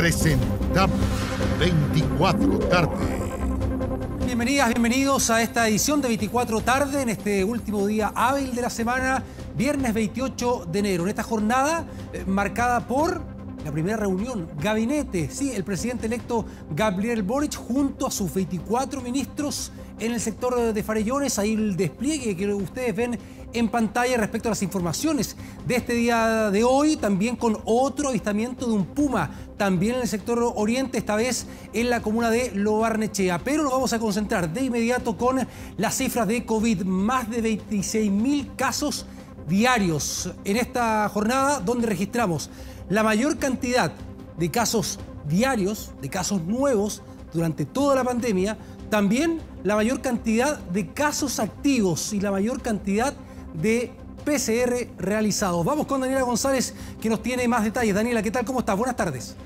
Presentamos 24 tarde. Bienvenidas, bienvenidos a esta edición de 24 tarde en este último día hábil de la semana, viernes 28 de enero. En esta jornada eh, marcada por la primera reunión, gabinete, sí, el presidente electo Gabriel Boric junto a sus 24 ministros en el sector de Farellones, ahí el despliegue que ustedes ven en pantalla respecto a las informaciones de este día de hoy, también con otro avistamiento de un puma, también en el sector oriente, esta vez en la comuna de Lobarnechea. Pero nos vamos a concentrar de inmediato con las cifras de COVID, más de 26 mil casos diarios en esta jornada donde registramos la mayor cantidad de casos diarios, de casos nuevos durante toda la pandemia, también la mayor cantidad de casos activos y la mayor cantidad de PCR realizados. Vamos con Daniela González que nos tiene más detalles. Daniela, ¿qué tal? ¿Cómo estás? Buenas tardes.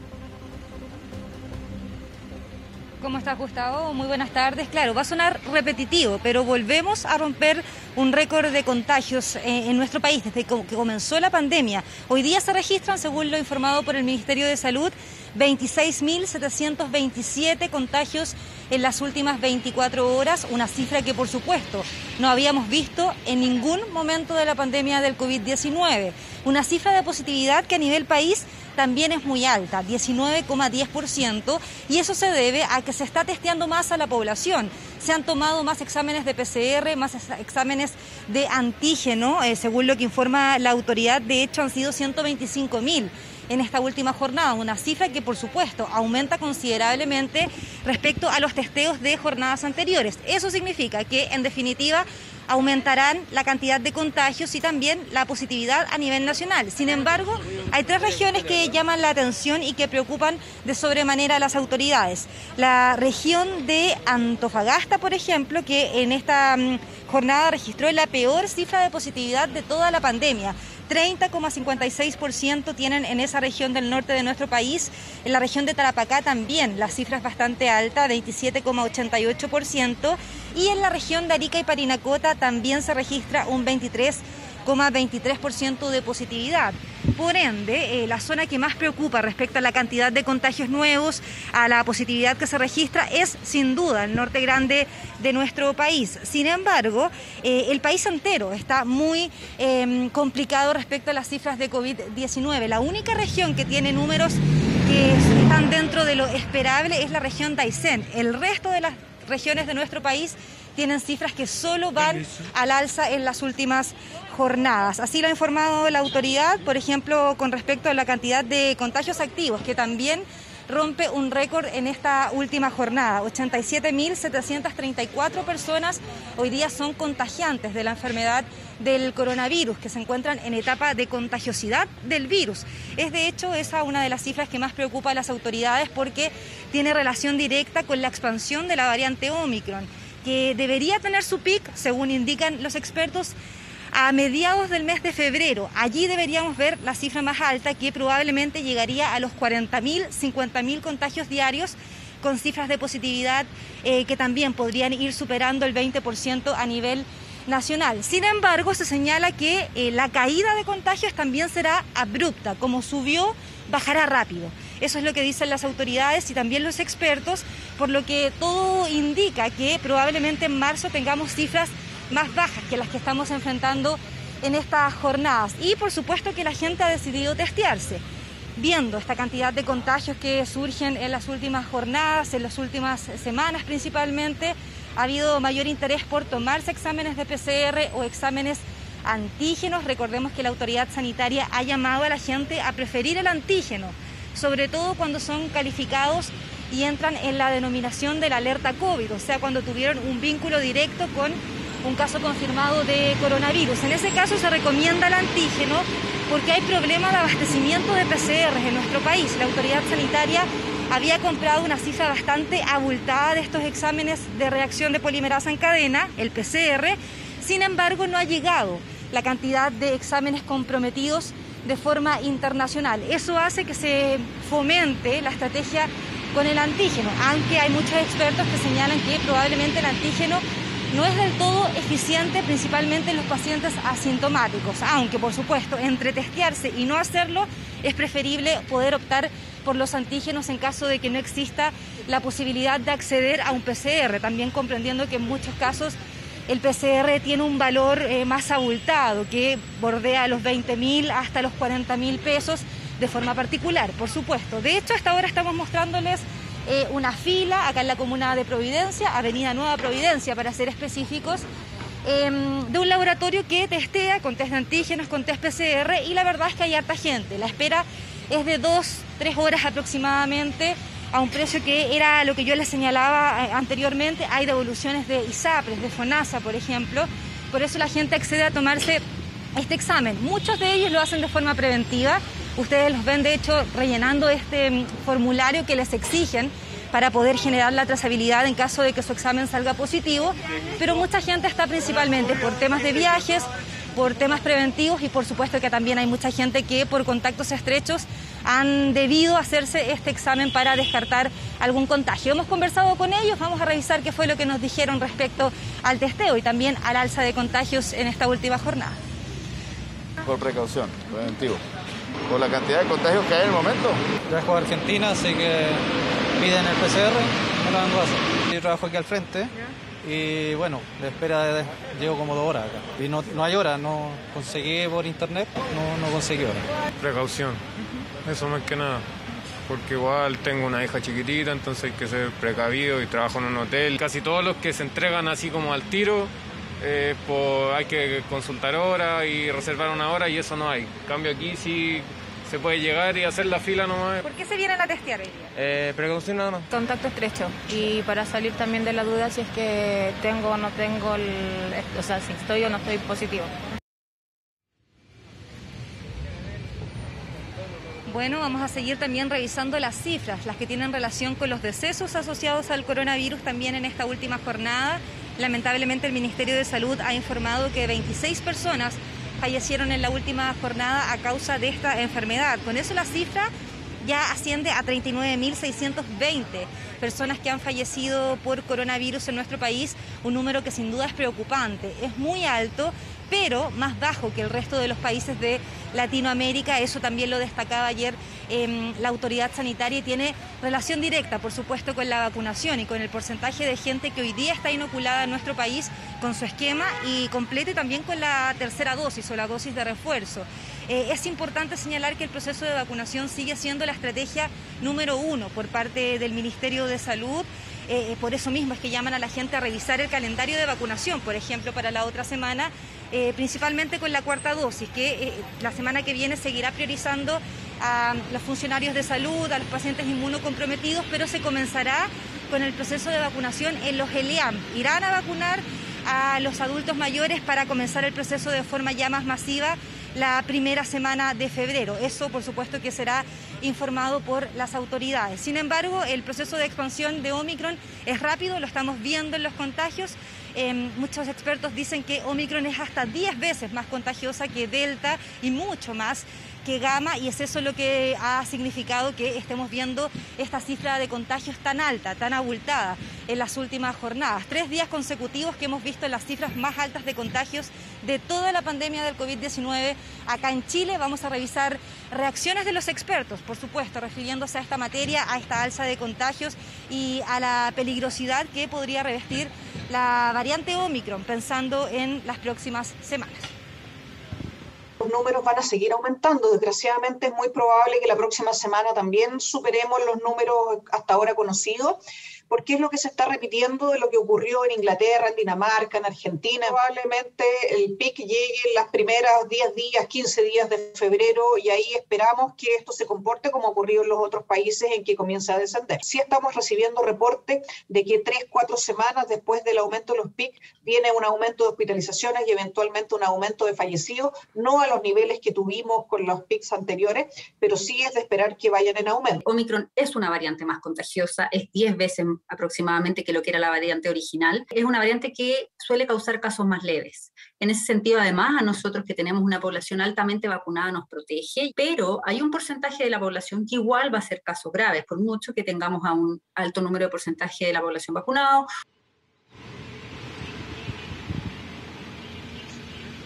¿Cómo estás, Gustavo? Muy buenas tardes. Claro, va a sonar repetitivo, pero volvemos a romper un récord de contagios eh, en nuestro país desde que comenzó la pandemia. Hoy día se registran, según lo informado por el Ministerio de Salud, 26.727 contagios en las últimas 24 horas, una cifra que por supuesto no habíamos visto en ningún momento de la pandemia del COVID-19. Una cifra de positividad que a nivel país también es muy alta, 19,10%, y eso se debe a que se está testeando más a la población. Se han tomado más exámenes de PCR, más exámenes de antígeno, eh, según lo que informa la autoridad, de hecho han sido 125 mil en esta última jornada, una cifra que por supuesto aumenta considerablemente respecto a los testeos de jornadas anteriores. Eso significa que en definitiva aumentarán la cantidad de contagios y también la positividad a nivel nacional. Sin embargo, hay tres regiones que llaman la atención y que preocupan de sobremanera a las autoridades. La región de Antofagasta, por ejemplo, que en esta mm, jornada registró la peor cifra de positividad de toda la pandemia. 30,56% tienen en esa región del norte de nuestro país. En la región de Tarapacá también la cifra es bastante alta, 27,88%. Y en la región de Arica y Parinacota también se registra un 23 23% de positividad. Por ende, eh, la zona que más preocupa respecto a la cantidad de contagios nuevos, a la positividad que se registra, es sin duda el norte grande de nuestro país. Sin embargo, eh, el país entero está muy em, complicado respecto a las cifras de COVID-19. La única región que tiene números que están dentro de lo esperable es la región Aysén. El resto de las regiones de nuestro país tienen cifras que solo van al alza en las últimas jornadas. Así lo ha informado la autoridad, por ejemplo, con respecto a la cantidad de contagios activos, que también rompe un récord en esta última jornada. 87.734 personas hoy día son contagiantes de la enfermedad del coronavirus, que se encuentran en etapa de contagiosidad del virus. Es de hecho esa una de las cifras que más preocupa a las autoridades porque tiene relación directa con la expansión de la variante Omicron que debería tener su pic, según indican los expertos, a mediados del mes de febrero. Allí deberíamos ver la cifra más alta, que probablemente llegaría a los 40.000, 50.000 contagios diarios con cifras de positividad eh, que también podrían ir superando el 20% a nivel nacional. Sin embargo, se señala que eh, la caída de contagios también será abrupta, como subió, bajará rápido. Eso es lo que dicen las autoridades y también los expertos, por lo que todo indica que probablemente en marzo tengamos cifras más bajas que las que estamos enfrentando en estas jornadas. Y por supuesto que la gente ha decidido testearse. Viendo esta cantidad de contagios que surgen en las últimas jornadas, en las últimas semanas principalmente, ha habido mayor interés por tomarse exámenes de PCR o exámenes antígenos. Recordemos que la autoridad sanitaria ha llamado a la gente a preferir el antígeno sobre todo cuando son calificados y entran en la denominación de la alerta COVID, o sea, cuando tuvieron un vínculo directo con un caso confirmado de coronavirus. En ese caso se recomienda el antígeno porque hay problema de abastecimiento de PCR en nuestro país. La autoridad sanitaria había comprado una cifra bastante abultada de estos exámenes de reacción de polimerasa en cadena, el PCR, sin embargo no ha llegado la cantidad de exámenes comprometidos de forma internacional. Eso hace que se fomente la estrategia con el antígeno, aunque hay muchos expertos que señalan que probablemente el antígeno no es del todo eficiente, principalmente en los pacientes asintomáticos, aunque por supuesto entre testearse y no hacerlo es preferible poder optar por los antígenos en caso de que no exista la posibilidad de acceder a un PCR, también comprendiendo que en muchos casos el PCR tiene un valor eh, más abultado, que bordea los 20 mil hasta los 40 mil pesos de forma particular, por supuesto. De hecho, hasta ahora estamos mostrándoles eh, una fila acá en la comuna de Providencia, Avenida Nueva Providencia para ser específicos, em, de un laboratorio que testea con test de antígenos, con test PCR y la verdad es que hay harta gente. La espera es de dos, tres horas aproximadamente a un precio que era lo que yo les señalaba eh, anteriormente. Hay devoluciones de ISAPRES, de FONASA, por ejemplo. Por eso la gente accede a tomarse este examen. Muchos de ellos lo hacen de forma preventiva. Ustedes los ven, de hecho, rellenando este mm, formulario que les exigen para poder generar la trazabilidad en caso de que su examen salga positivo. Pero mucha gente está principalmente por temas de viajes, por temas preventivos y por supuesto que también hay mucha gente que por contactos estrechos han debido hacerse este examen para descartar algún contagio. Hemos conversado con ellos, vamos a revisar qué fue lo que nos dijeron respecto al testeo y también al alza de contagios en esta última jornada. Por precaución, preventivo. Por la cantidad de contagios que hay en el momento. Trabajo a Argentina, así que piden el PCR, no lo vengo a hacer. Yo trabajo aquí al frente. Y bueno, la espera llevo como dos horas acá. Y no, no hay hora, no conseguí por internet, no, no conseguí hora. Precaución, eso más que nada. Porque igual tengo una hija chiquitita, entonces hay que ser precavido y trabajo en un hotel. Casi todos los que se entregan así como al tiro, eh, pues hay que consultar hora y reservar una hora y eso no hay. En cambio aquí sí se puede llegar y hacer la fila nomás. ¿Por qué se vienen a testear hoy día? Eh, precaución nada más. Contacto estrecho y para salir también de la duda si es que tengo o no tengo, el, o sea, si estoy o no estoy positivo. Bueno, vamos a seguir también revisando las cifras, las que tienen relación con los decesos asociados al coronavirus también en esta última jornada. Lamentablemente el Ministerio de Salud ha informado que 26 personas fallecieron en la última jornada a causa de esta enfermedad. Con eso la cifra ya asciende a 39.620 personas que han fallecido por coronavirus en nuestro país, un número que sin duda es preocupante. Es muy alto, pero más bajo que el resto de los países de Latinoamérica. Eso también lo destacaba ayer em, la autoridad sanitaria y tiene relación directa, por supuesto, con la vacunación y con el porcentaje de gente que hoy día está inoculada en nuestro país con su esquema y completo y también con la tercera dosis o la dosis de refuerzo. Eh, es importante señalar que el proceso de vacunación sigue siendo la estrategia número uno por parte del Ministerio de Salud. Eh, por eso mismo es que llaman a la gente a revisar el calendario de vacunación, por ejemplo, para la otra semana, eh, principalmente con la cuarta dosis, que la semana que viene seguirá priorizando a los funcionarios de salud, a los pacientes inmunocomprometidos, pero se comenzará con el proceso de vacunación en los ELEAM. Irán a vacunar a los adultos mayores para comenzar el proceso de forma ya más masiva la primera semana de febrero. Eso, por supuesto, que será informado por las autoridades. Sin embargo, el proceso de expansión de Omicron es rápido, lo estamos viendo en los contagios. Em, muchos expertos dicen que Omicron es hasta 10 veces más contagiosa que Delta y mucho más que Gama y es eso lo que ha significado que estemos viendo esta cifra de contagios tan alta, tan abultada en las últimas jornadas. Tres días consecutivos que hemos visto las cifras más altas de contagios de toda la pandemia del COVID-19 acá en Chile. Vamos a revisar reacciones de los expertos, por supuesto, refiriéndose a esta materia, a esta alza de contagios y a la peligrosidad que podría revestir la variante Omicron, pensando en las próximas semanas los números van a seguir aumentando. Desgraciadamente es muy probable que la próxima semana también superemos los números hasta ahora conocidos porque es lo que se está repitiendo de lo que ocurrió en Inglaterra, en Dinamarca, en Argentina. Probablemente el pic llegue en las primeras 10 días, 15 días de febrero y ahí esperamos que esto se comporte como ocurrió en los otros países en que comienza a descender. Sí estamos recibiendo reportes de que 3, 4 semanas después del aumento de los pic viene un aumento de hospitalizaciones y eventualmente un aumento de fallecidos, no a los niveles que tuvimos con los pics anteriores, pero sí es de esperar que vayan en aumento. Omicron es una variante más contagiosa, es 10 veces aproximadamente que lo que era la variante original. Es una variante que suele causar casos más leves. En ese sentido, además, a nosotros que tenemos una población altamente vacunada nos protege, pero hay un porcentaje de la población que igual va a ser casos graves, por mucho que tengamos a un alto número de porcentaje de la población vacunada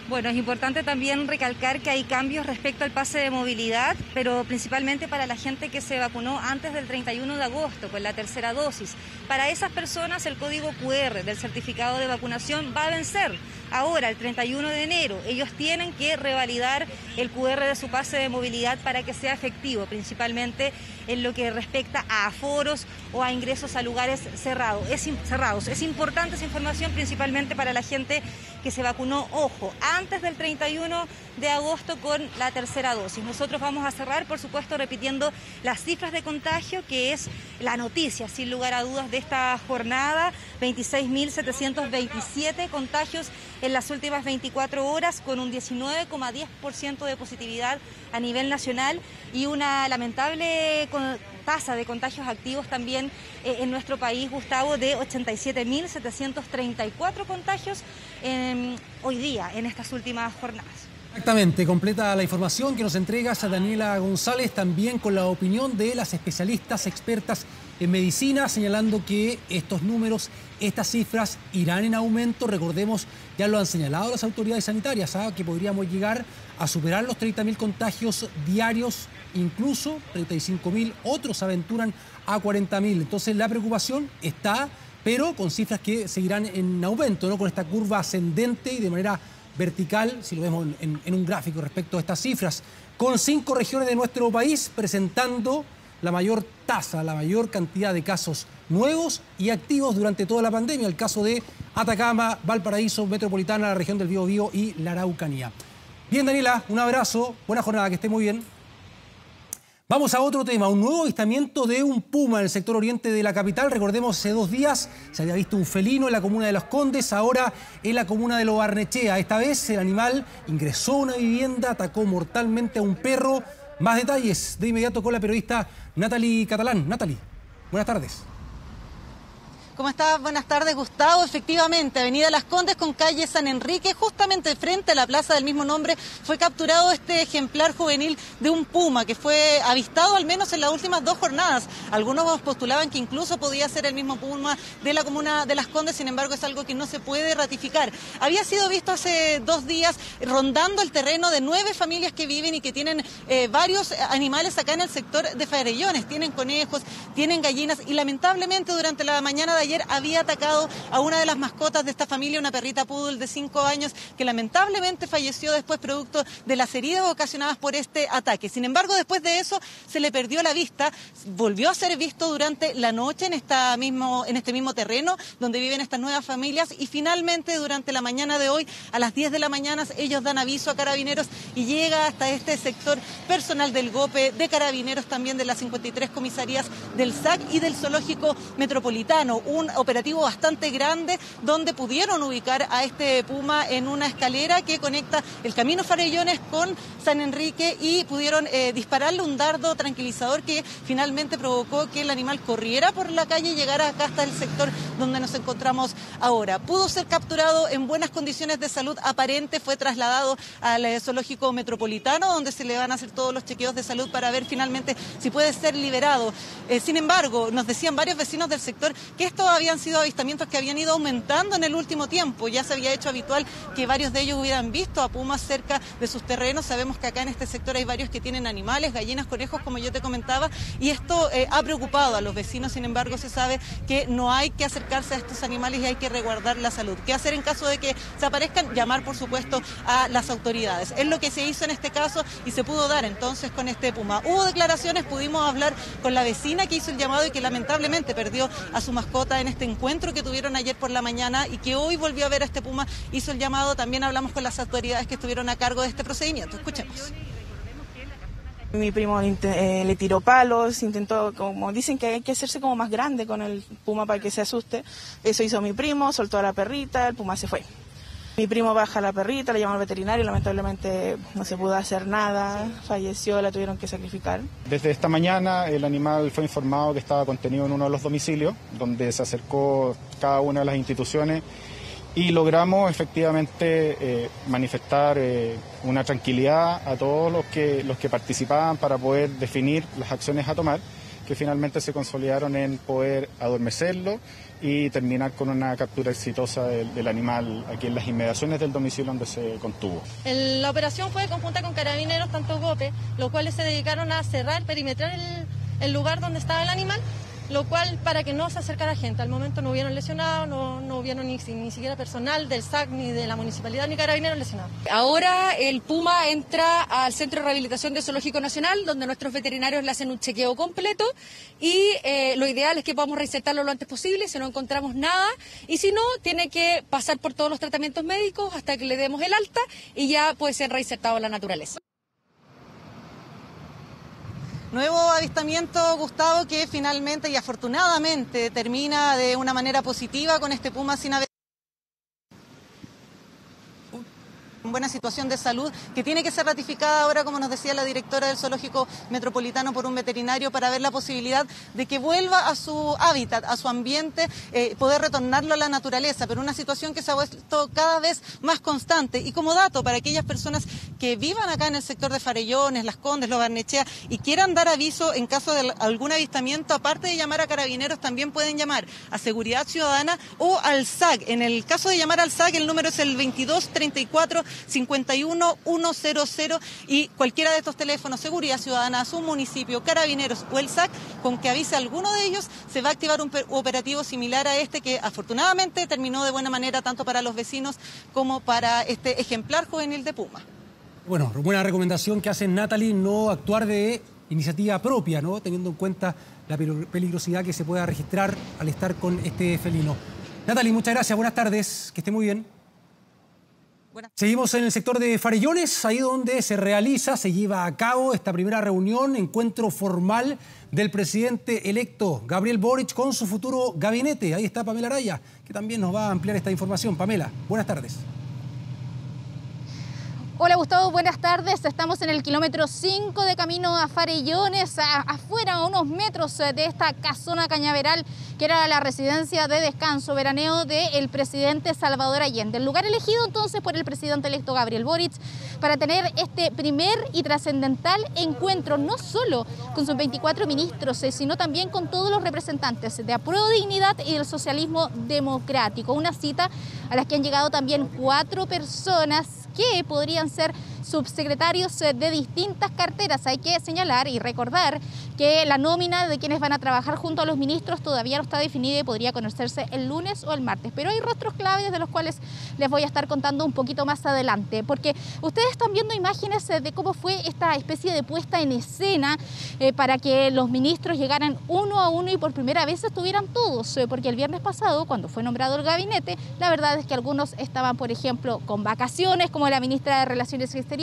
Bueno, es importante también recalcar que hay cambios respecto al pase de movilidad, pero principalmente para la gente que se vacunó antes del 31 de agosto con la tercera dosis. Para esas personas el código QR del certificado de vacunación va a vencer ahora, el 31 de enero. Ellos tienen que revalidar el QR de su pase de movilidad para que sea efectivo, principalmente en lo que respecta a aforos o a ingresos a lugares cerrados. Es, cerrados. es importante esa información principalmente para la gente que se vacunó, ojo, antes del 31 de agosto con la tercera dosis. Nosotros vamos a cerrar, por supuesto, repitiendo las cifras de contagio, que es la noticia, sin lugar a dudas, de esta jornada. 26.727 contagios en las últimas 24 horas, con un 19,10% de positividad a nivel nacional y una lamentable tasa de contagios activos también eh, en nuestro país, Gustavo, de 87.734 contagios hoy día, en estas últimas jornadas. Exactamente, completa la información que nos entregas a Daniela González, también con la opinión de las especialistas expertas en medicina, señalando que estos números, estas cifras irán en aumento. Recordemos, ya lo han señalado las autoridades sanitarias, ¿ah? que podríamos llegar a superar los 30.000 contagios diarios, incluso 35.000, otros aventuran a 40.000. Entonces la preocupación está, pero con cifras que seguirán en aumento, ¿no? con esta curva ascendente y de manera vertical, si lo vemos en, un gráfico respecto a estas cifras, con cinco regiones de nuestro país presentando la mayor tasa, la mayor cantidad de casos nuevos y activos durante toda la pandemia, el caso de Atacama, Valparaíso, Metropolitana, la región del Biobío y la Araucanía. Bien, Daniela, un abrazo, buena jornada, que esté muy bien. Vamos a otro tema, un nuevo avistamiento de un puma en el sector oriente de la capital. Recordemos, hace dos días se había visto un felino en la comuna de Los Condes, ahora en la comuna de Lo Barnechea. Esta vez el animal ingresó a una vivienda, atacó mortalmente a un perro. Más detalles de inmediato con la periodista Natalie Catalán. Natalie, buenas tardes. ¿Cómo estás? Buenas tardes, Gustavo. Efectivamente, Avenida Las Condes con calle San Enrique, justamente frente a la plaza del mismo nombre, fue capturado este ejemplar juvenil de un puma que fue avistado al menos en las últimas dos jornadas. Algunos postulaban que incluso podía ser el mismo puma de la comuna de Las Condes, sin embargo es algo que no se puede ratificar. Había sido visto hace dos días rondando el terreno de nueve familias que viven y que tienen eh, varios animales acá en el sector de Farellones. Tienen conejos, tienen gallinas y lamentablemente durante la mañana de ayer había atacado a una de las mascotas de esta familia, una perrita poodle de cinco años, que lamentablemente falleció después producto de las heridas ocasionadas por este ataque. Sin embargo, después de eso se le perdió la vista, volvió a ser visto durante la noche en, esta mismo, en este mismo terreno donde viven estas nuevas familias y finalmente durante la mañana de hoy, a las 10 de la mañana, ellos dan aviso a carabineros y llega hasta este sector personal del GOPE, de carabineros también de las 53 comisarías del SAC y del Zoológico Metropolitano un operativo bastante grande donde pudieron ubicar a este puma en una escalera que conecta el camino Farellones con San Enrique y pudieron eh, dispararle un dardo tranquilizador que finalmente provocó que el animal corriera por la calle y llegara acá hasta el sector donde nos encontramos ahora. Pudo ser capturado en buenas condiciones de salud aparente, fue trasladado al eh, zoológico metropolitano donde se le van a hacer todos los chequeos de salud para ver finalmente si puede ser liberado. Eh, sin embargo, nos decían varios vecinos del sector que esto habían sido avistamientos que habían ido aumentando en el último tiempo. Ya se había hecho habitual que varios de ellos hubieran visto a pumas cerca de sus terrenos. Sabemos que acá en este sector hay varios que tienen animales, gallinas, conejos, como yo te comentaba, y esto eh, ha preocupado a los vecinos. Sin embargo, se sabe que no hay que acercarse a estos animales y hay que resguardar la salud. ¿Qué hacer en caso de que se aparezcan? Llamar, por supuesto, a las autoridades. Es lo que se hizo en este caso y se pudo dar entonces con este puma. Hubo declaraciones, pudimos hablar con la vecina que hizo el llamado y que lamentablemente perdió a su mascota en este encuentro que tuvieron ayer por la mañana y que hoy volvió a ver a este puma, hizo el llamado, también hablamos con las autoridades que estuvieron a cargo de este procedimiento. Escuchemos. Mi primo eh, le tiró palos, intentó, como dicen que hay que hacerse como más grande con el puma para que se asuste. Eso hizo mi primo, soltó a la perrita, el puma se fue. Mi primo baja la perrita, le llama al veterinario, lamentablemente no se pudo hacer nada, falleció, la tuvieron que sacrificar. Desde esta mañana el animal fue informado que estaba contenido en uno de los domicilios, donde se acercó cada una de las instituciones y logramos efectivamente eh, manifestar eh, una tranquilidad a todos los que, los que participaban para poder definir las acciones a tomar que finalmente se consolidaron en poder adormecerlo y terminar con una captura exitosa del, animal aquí en las inmediaciones del domicilio donde se contuvo. la operación fue conjunta con carabineros, tanto GOPE, los cuales se dedicaron a cerrar, perimetrar el, el lugar donde estaba el animal lo cual para que no se acercara gente. Al momento no hubieron lesionados, no, no hubieron ni, ni, siquiera personal del SAC, ni de la municipalidad, ni carabineros lesionados. Ahora el Puma entra al Centro de Rehabilitación de Zoológico Nacional, donde nuestros veterinarios le hacen un chequeo completo y eh, lo ideal es que podamos reinsertarlo lo antes posible, si no encontramos nada, y si no, tiene que pasar por todos los tratamientos médicos hasta que le demos el alta y ya puede ser reinsertado en la naturaleza. Nuevo avistamiento, Gustavo, que finalmente y afortunadamente termina de una manera positiva con este Puma sin buena situación de salud que tiene que ser ratificada ahora, como nos decía la directora del Zoológico Metropolitano, por un veterinario para ver la posibilidad de que vuelva a su hábitat, a su ambiente, eh, poder retornarlo a la naturaleza, pero una situación que se ha vuelto cada vez más constante. Y como dato, para aquellas personas que vivan acá en el sector de Farellones, Las Condes, Los Barnechea y quieran dar aviso en caso de algún avistamiento, aparte de llamar a carabineros, también pueden llamar a Seguridad Ciudadana o al SAC. En el caso de llamar al SAC, el número es el 2234 51100 y cualquiera de estos teléfonos, Seguridad Ciudadana, su municipio, Carabineros o el SAC, con que avise alguno de ellos, se va a activar un operativo similar a este que afortunadamente terminó de buena manera tanto para los vecinos como para este ejemplar juvenil de Puma. Bueno, buena recomendación que hace Natalie, no actuar de iniciativa propia, ¿no? Teniendo en cuenta la peligrosidad que se pueda registrar al estar con este felino. Natalie, muchas gracias, buenas tardes, que esté muy bien. Seguimos en el sector de Farellones, ahí donde se realiza, se lleva a cabo esta primera reunión, encuentro formal del presidente electo Gabriel Boric con su futuro gabinete. Ahí está Pamela Araya, que también nos va a ampliar esta información. Pamela, buenas tardes. Hola Gustavo, buenas tardes. Estamos en el kilómetro 5 de camino a Farellones, afuera a unos metros de esta casona cañaveral que era la residencia de descanso veraneo del presidente Salvador Allende. El lugar elegido entonces por el presidente electo Gabriel Boric para tener este primer y trascendental encuentro, no solo con sus 24 ministros, eh, sino también con todos los representantes de Apruebo Dignidad y del socialismo democrático. Una cita a la que han llegado también cuatro personas que podrían ser subsecretarios eh, de distintas carteras. Hay que señalar y recordar que la nómina de quienes van a trabajar junto a los ministros todavía no está definida y podría conocerse el lunes o el martes. Pero hay rostros claves de los cuales les voy a estar contando un poquito más adelante, porque ustedes están viendo imágenes eh, de cómo fue esta especie de puesta en escena eh, para que los ministros llegaran uno a uno y por primera vez estuvieran todos, porque el viernes pasado, cuando fue nombrado el gabinete, la verdad es que algunos estaban, por ejemplo, con vacaciones, como la ministra de Relaciones Exteriores,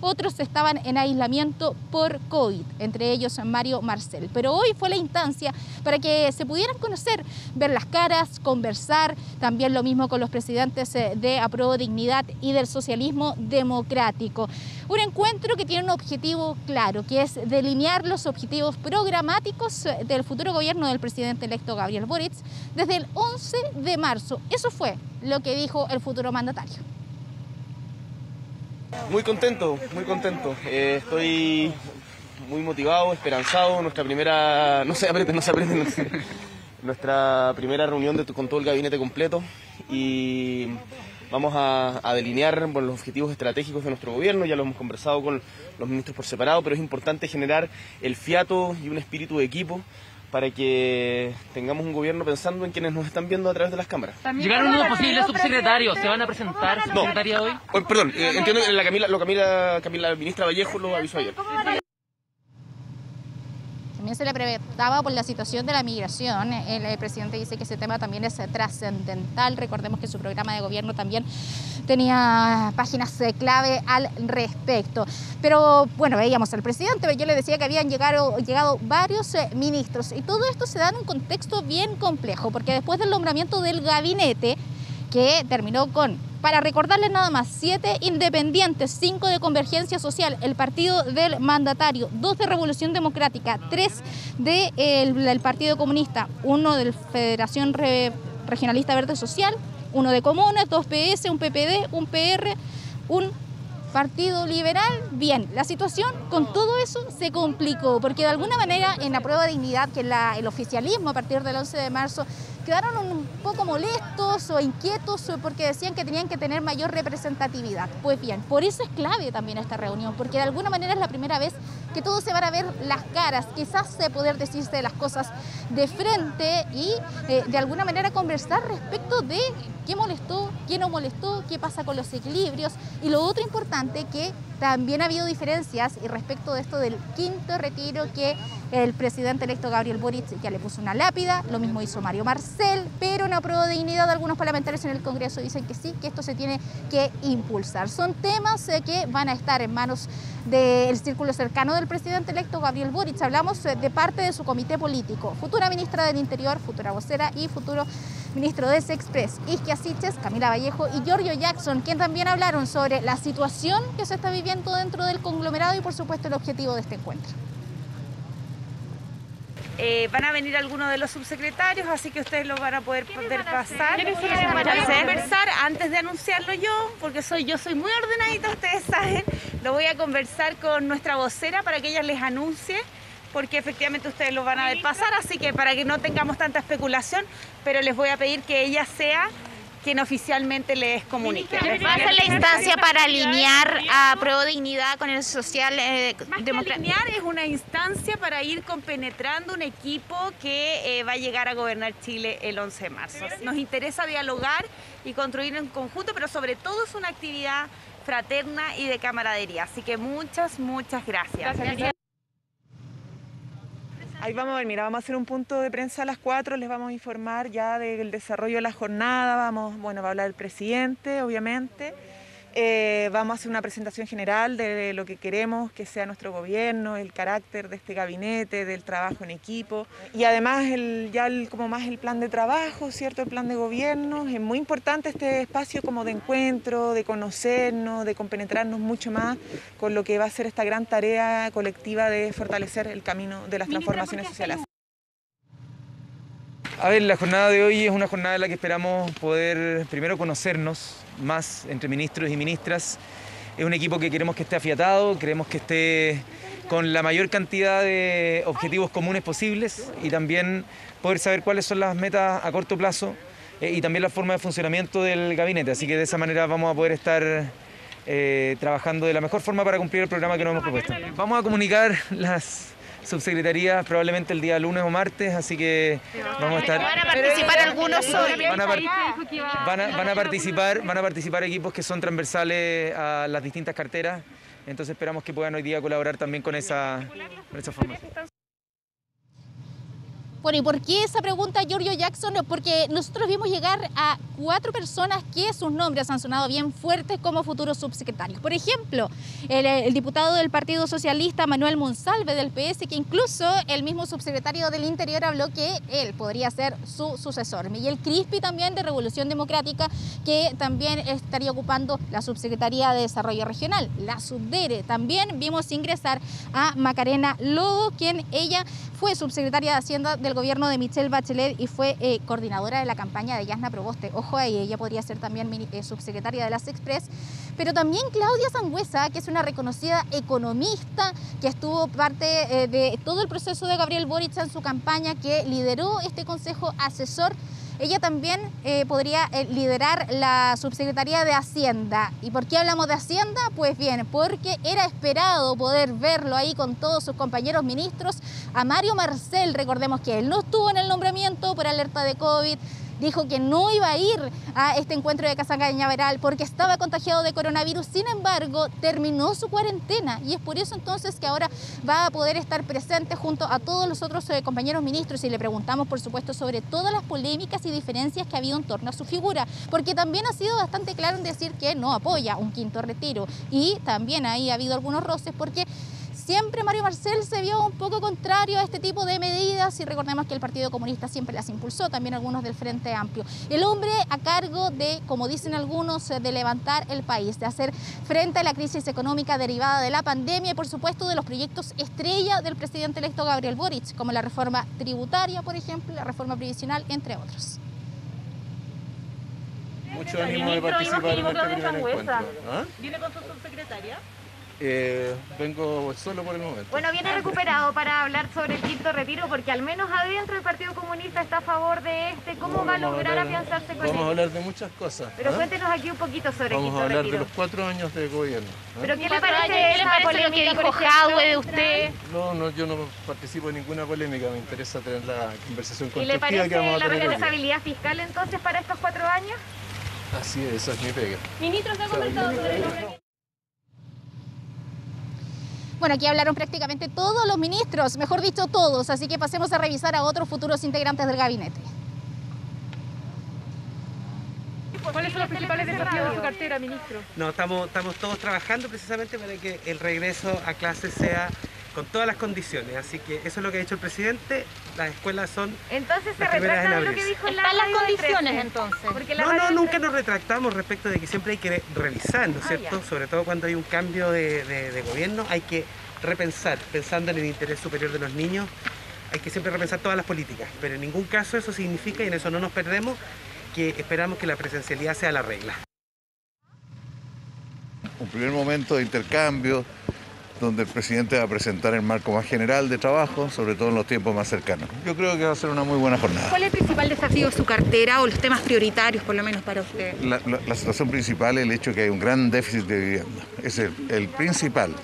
otros estaban en aislamiento por COVID, entre ellos Mario Marcel. Pero hoy fue la instancia para que se pudieran conocer, ver las caras, conversar, también lo mismo con los presidentes eh, de Apruebo Dignidad y del Socialismo Democrático. Un encuentro que tiene un objetivo claro, que es delinear los objetivos programáticos eh, del futuro gobierno del presidente electo Gabriel Boric desde el 11 de marzo. Eso fue lo que dijo el futuro mandatario. Muy contento, muy contento. Eh, estoy muy motivado, esperanzado. Nuestra primera, no se aprende, no se aprende, nuestra primera reunión de, con todo el gabinete completo y vamos a, delinear los objetivos estratégicos de nuestro gobierno. Ya lo hemos conversado con los ministros por separado, pero es importante generar el fiato y un espíritu de equipo para que tengamos un gobierno pensando en quienes nos están viendo a través de las cámaras. Llegaron unos posibles subsecretarios, ¿se van a presentar subsecretaria hoy? perdón, eh, entiendo que la Camila, lo Camila, Camila, la ministra Vallejo lo avisó ayer también se le preguntaba por la situación de la migración. El, presidente dice que ese tema también es trascendental. Recordemos que su programa de gobierno también tenía páginas clave al respecto. Pero bueno, veíamos al presidente, yo le decía que habían llegado, llegado varios eh, ministros y todo esto se da en un contexto bien complejo, porque después del nombramiento del gabinete, que terminó con para recordarles nada más, siete independientes, cinco de Convergencia Social, el partido del mandatario, dos de Revolución Democrática, tres del Partido Comunista, uno de Federación Regionalista Verde Social, uno de Comunes, dos PS, un PPD, un PR, un Partido Liberal, bien. La situación con todo eso se complicó, porque de alguna manera en la prueba de dignidad, que el oficialismo a partir del 11 de marzo quedaron un poco molestos o inquietos porque decían que tenían que tener mayor representatividad. Pues bien, por eso es clave también esta reunión, porque de alguna manera es la primera vez que todos se van a ver las caras, quizás se poder decirse las cosas de frente y eh, de alguna manera conversar respecto de qué molestó, qué no molestó, qué pasa con los equilibrios y lo otro importante que también ha habido diferencias y respecto de esto del quinto retiro que el presidente electo Gabriel Boric ya le puso una lápida, lo mismo hizo Mario Marcel, pero una prueba de dignidad de algunos parlamentarios en el Congreso dicen que sí, que esto se tiene que impulsar. Son temas eh, que van a estar en manos del círculo cercano del presidente electo Gabriel Boric. Hablamos eh, de parte de su comité político, futura ministra del Interior, futura vocera y futuro ministro de Sexpress, Isquia Siches, Camila Vallejo y Giorgio Jackson, quien también hablaron sobre la situación que se está viviendo dentro del conglomerado y por supuesto el objetivo de este encuentro. Eh, van a venir algunos de los subsecretarios, así que ustedes lo van a poder, poder pasar. ¿Quiénes Voy van a a conversar antes de anunciarlo yo, porque soy yo soy muy ordenadita, ustedes saben. Lo voy a conversar con nuestra vocera para que ella les anuncie, porque efectivamente ustedes lo van a ver pasar, así que para que no tengamos tanta especulación, pero les voy a pedir que ella sea quien oficialmente les comunique. Va a ser la instancia para alinear a Prueba de Dignidad con el social eh, Más que democrático. alinear es una instancia para ir compenetrando un equipo que eh, va a llegar a gobernar Chile el 11 de marzo. Nos interesa dialogar y construir en conjunto, pero sobre todo es una actividad fraterna y de camaradería. Así que muchas, muchas gracias. Ahí vamos a ver, mira, vamos a hacer un punto de prensa a las 4, les vamos a informar ya del desarrollo de la jornada, vamos, bueno, va a hablar el presidente, obviamente. Eh, vamos a hacer una presentación general de lo que queremos que sea nuestro gobierno, el carácter de este gabinete, del trabajo en equipo y además el, ya el- como más el plan de trabajo, ¿cierto? El plan de gobierno. Es muy importante este espacio como de encuentro, de conocernos, de compenetrarnos mucho más con lo que va a ser esta gran tarea colectiva de fortalecer el camino de las transformaciones sociales. A ver, la jornada de hoy es una jornada en la que esperamos poder primero conocernos más entre ministros y ministras. Es un equipo que queremos que esté afiatado, queremos que esté con la mayor cantidad de objetivos comunes posibles y también poder saber cuáles son las metas a corto plazo eh, y también la forma de funcionamiento del gabinete. Así que de esa manera vamos a poder estar eh, trabajando de la mejor forma para cumplir el programa que nos hemos propuesto. Vamos a comunicar las subsecretarías probablemente el día lunes o martes, así que vamos a estar... Van a participar algunos hoy. Van a, par- van a- van a participar, van a participar equipos que son transversales a las distintas carteras, entonces esperamos que puedan hoy día colaborar también con esa, con esa. Bueno, ¿y por qué esa pregunta, Giorgio Jackson? Porque nosotros vimos llegar a cuatro personas que sus nombres han sonado bien fuertes como futuros subsecretarios. Por ejemplo, el, diputado del Partido Socialista, Manuel Monsalve, del PS, que incluso el mismo subsecretario del Interior habló que él podría ser su sucesor. Miguel Crispi también de Revolución Democrática, que también estaría ocupando la subsecretaría de Desarrollo Regional, la Subdere. También vimos ingresar a Macarena Lobo, quien ella fue subsecretaria de Hacienda del gobierno de Michelle Bachelet y fue eh, coordinadora de la campaña de Yasna Proboste. Ojo ahí, ella podría ser también eh, subsecretaria de las Express. Pero también Claudia Sangüesa, que es una reconocida economista, que estuvo parte eh, de todo el proceso de Gabriel Boric en su campaña, que lideró este consejo asesor. Ella también eh, podría eh, liderar la subsecretaría de Hacienda. ¿Y por qué hablamos de Hacienda? Pues bien, porque era esperado poder verlo ahí con todos sus compañeros ministros. A Mario Marcel, recordemos que él no estuvo en el nombramiento por alerta de COVID. Dijo que no iba a ir a este encuentro de Casa Cañaveral porque estaba contagiado de coronavirus. Sin embargo, terminó su cuarentena y es por eso entonces que ahora va a poder estar presente junto a todos los otros eh, compañeros ministros y le preguntamos, por supuesto, sobre todas las polémicas y diferencias que ha habido en torno a su figura, porque también ha sido bastante claro en decir que no apoya un quinto retiro y también ahí ha habido algunos roces porque siempre Mario Marcel se vio un poco contrario a este tipo de medidas y recordemos que el Partido Comunista siempre las impulsó, también algunos del Frente Amplio. El hombre a cargo de, como dicen algunos, de levantar el país, de hacer frente a la crisis económica derivada de la pandemia y por supuesto de los proyectos estrella del presidente electo Gabriel Boric, como la reforma tributaria, por ejemplo, la reforma previsional, entre otros. mucho ánimo de participar en este primer encuentro. ¿Ah? ¿Viene con su subsecretaria? Eh, vengo solo por el momento. Bueno, viene recuperado para hablar sobre el quinto retiro, porque al menos adentro el Partido Comunista está a favor de este. ¿Cómo va a lograr afianzarse con Vamos a él? hablar de muchas cosas. Pero ¿ah? cuéntenos aquí un poquito sobre el Vamos a quinto hablar de retiro. los cuatro años de gobierno. ¿ah? ¿Pero qué le parece, ¿qué le esa parece lo que polémica, dijo? Jadwe de usted? No, no, yo no participo en ninguna polémica, me interesa tener la conversación ¿Y le parece que vamos a la responsabilidad fiscal entonces para estos cuatro años? Así es, esa es mi pega. Ministro, ¿se ha conversado sobre el Bueno, aquí hablaron prácticamente todos los ministros, mejor dicho todos, así que pasemos a revisar a otros futuros integrantes del gabinete. ¿Cuáles son los principales desafíos de su cartera, ministro? No, estamos, estamos todos trabajando precisamente para que el regreso a clases sea con todas las condiciones. Así que eso es lo que ha dicho el presidente. Las escuelas son Entonces se las primeras en retrata de lo que dijo en la Están las condiciones, 13. entonces. Porque la No, no, nunca nos retractamos respecto de que siempre hay que revisar, ¿no es Ah, cierto? ya. Sobre todo cuando hay un cambio de, de- de gobierno, hay que repensar, pensando en el interés superior de los niños, hay que siempre repensar todas las políticas, pero en ningún caso eso significa, y en eso no nos perdemos, que esperamos que la presencialidad sea la regla. un primer momento de intercambio donde el presidente va a presentar el marco más general de trabajo, sobre todo en los tiempos más cercanos. Yo creo que va a ser una muy buena jornada. ¿Cuál es el principal desafío de su cartera o los temas prioritarios, por lo menos para usted? La, la- la situación principal es el hecho de que hay un gran déficit de vivienda. Es el, el principal.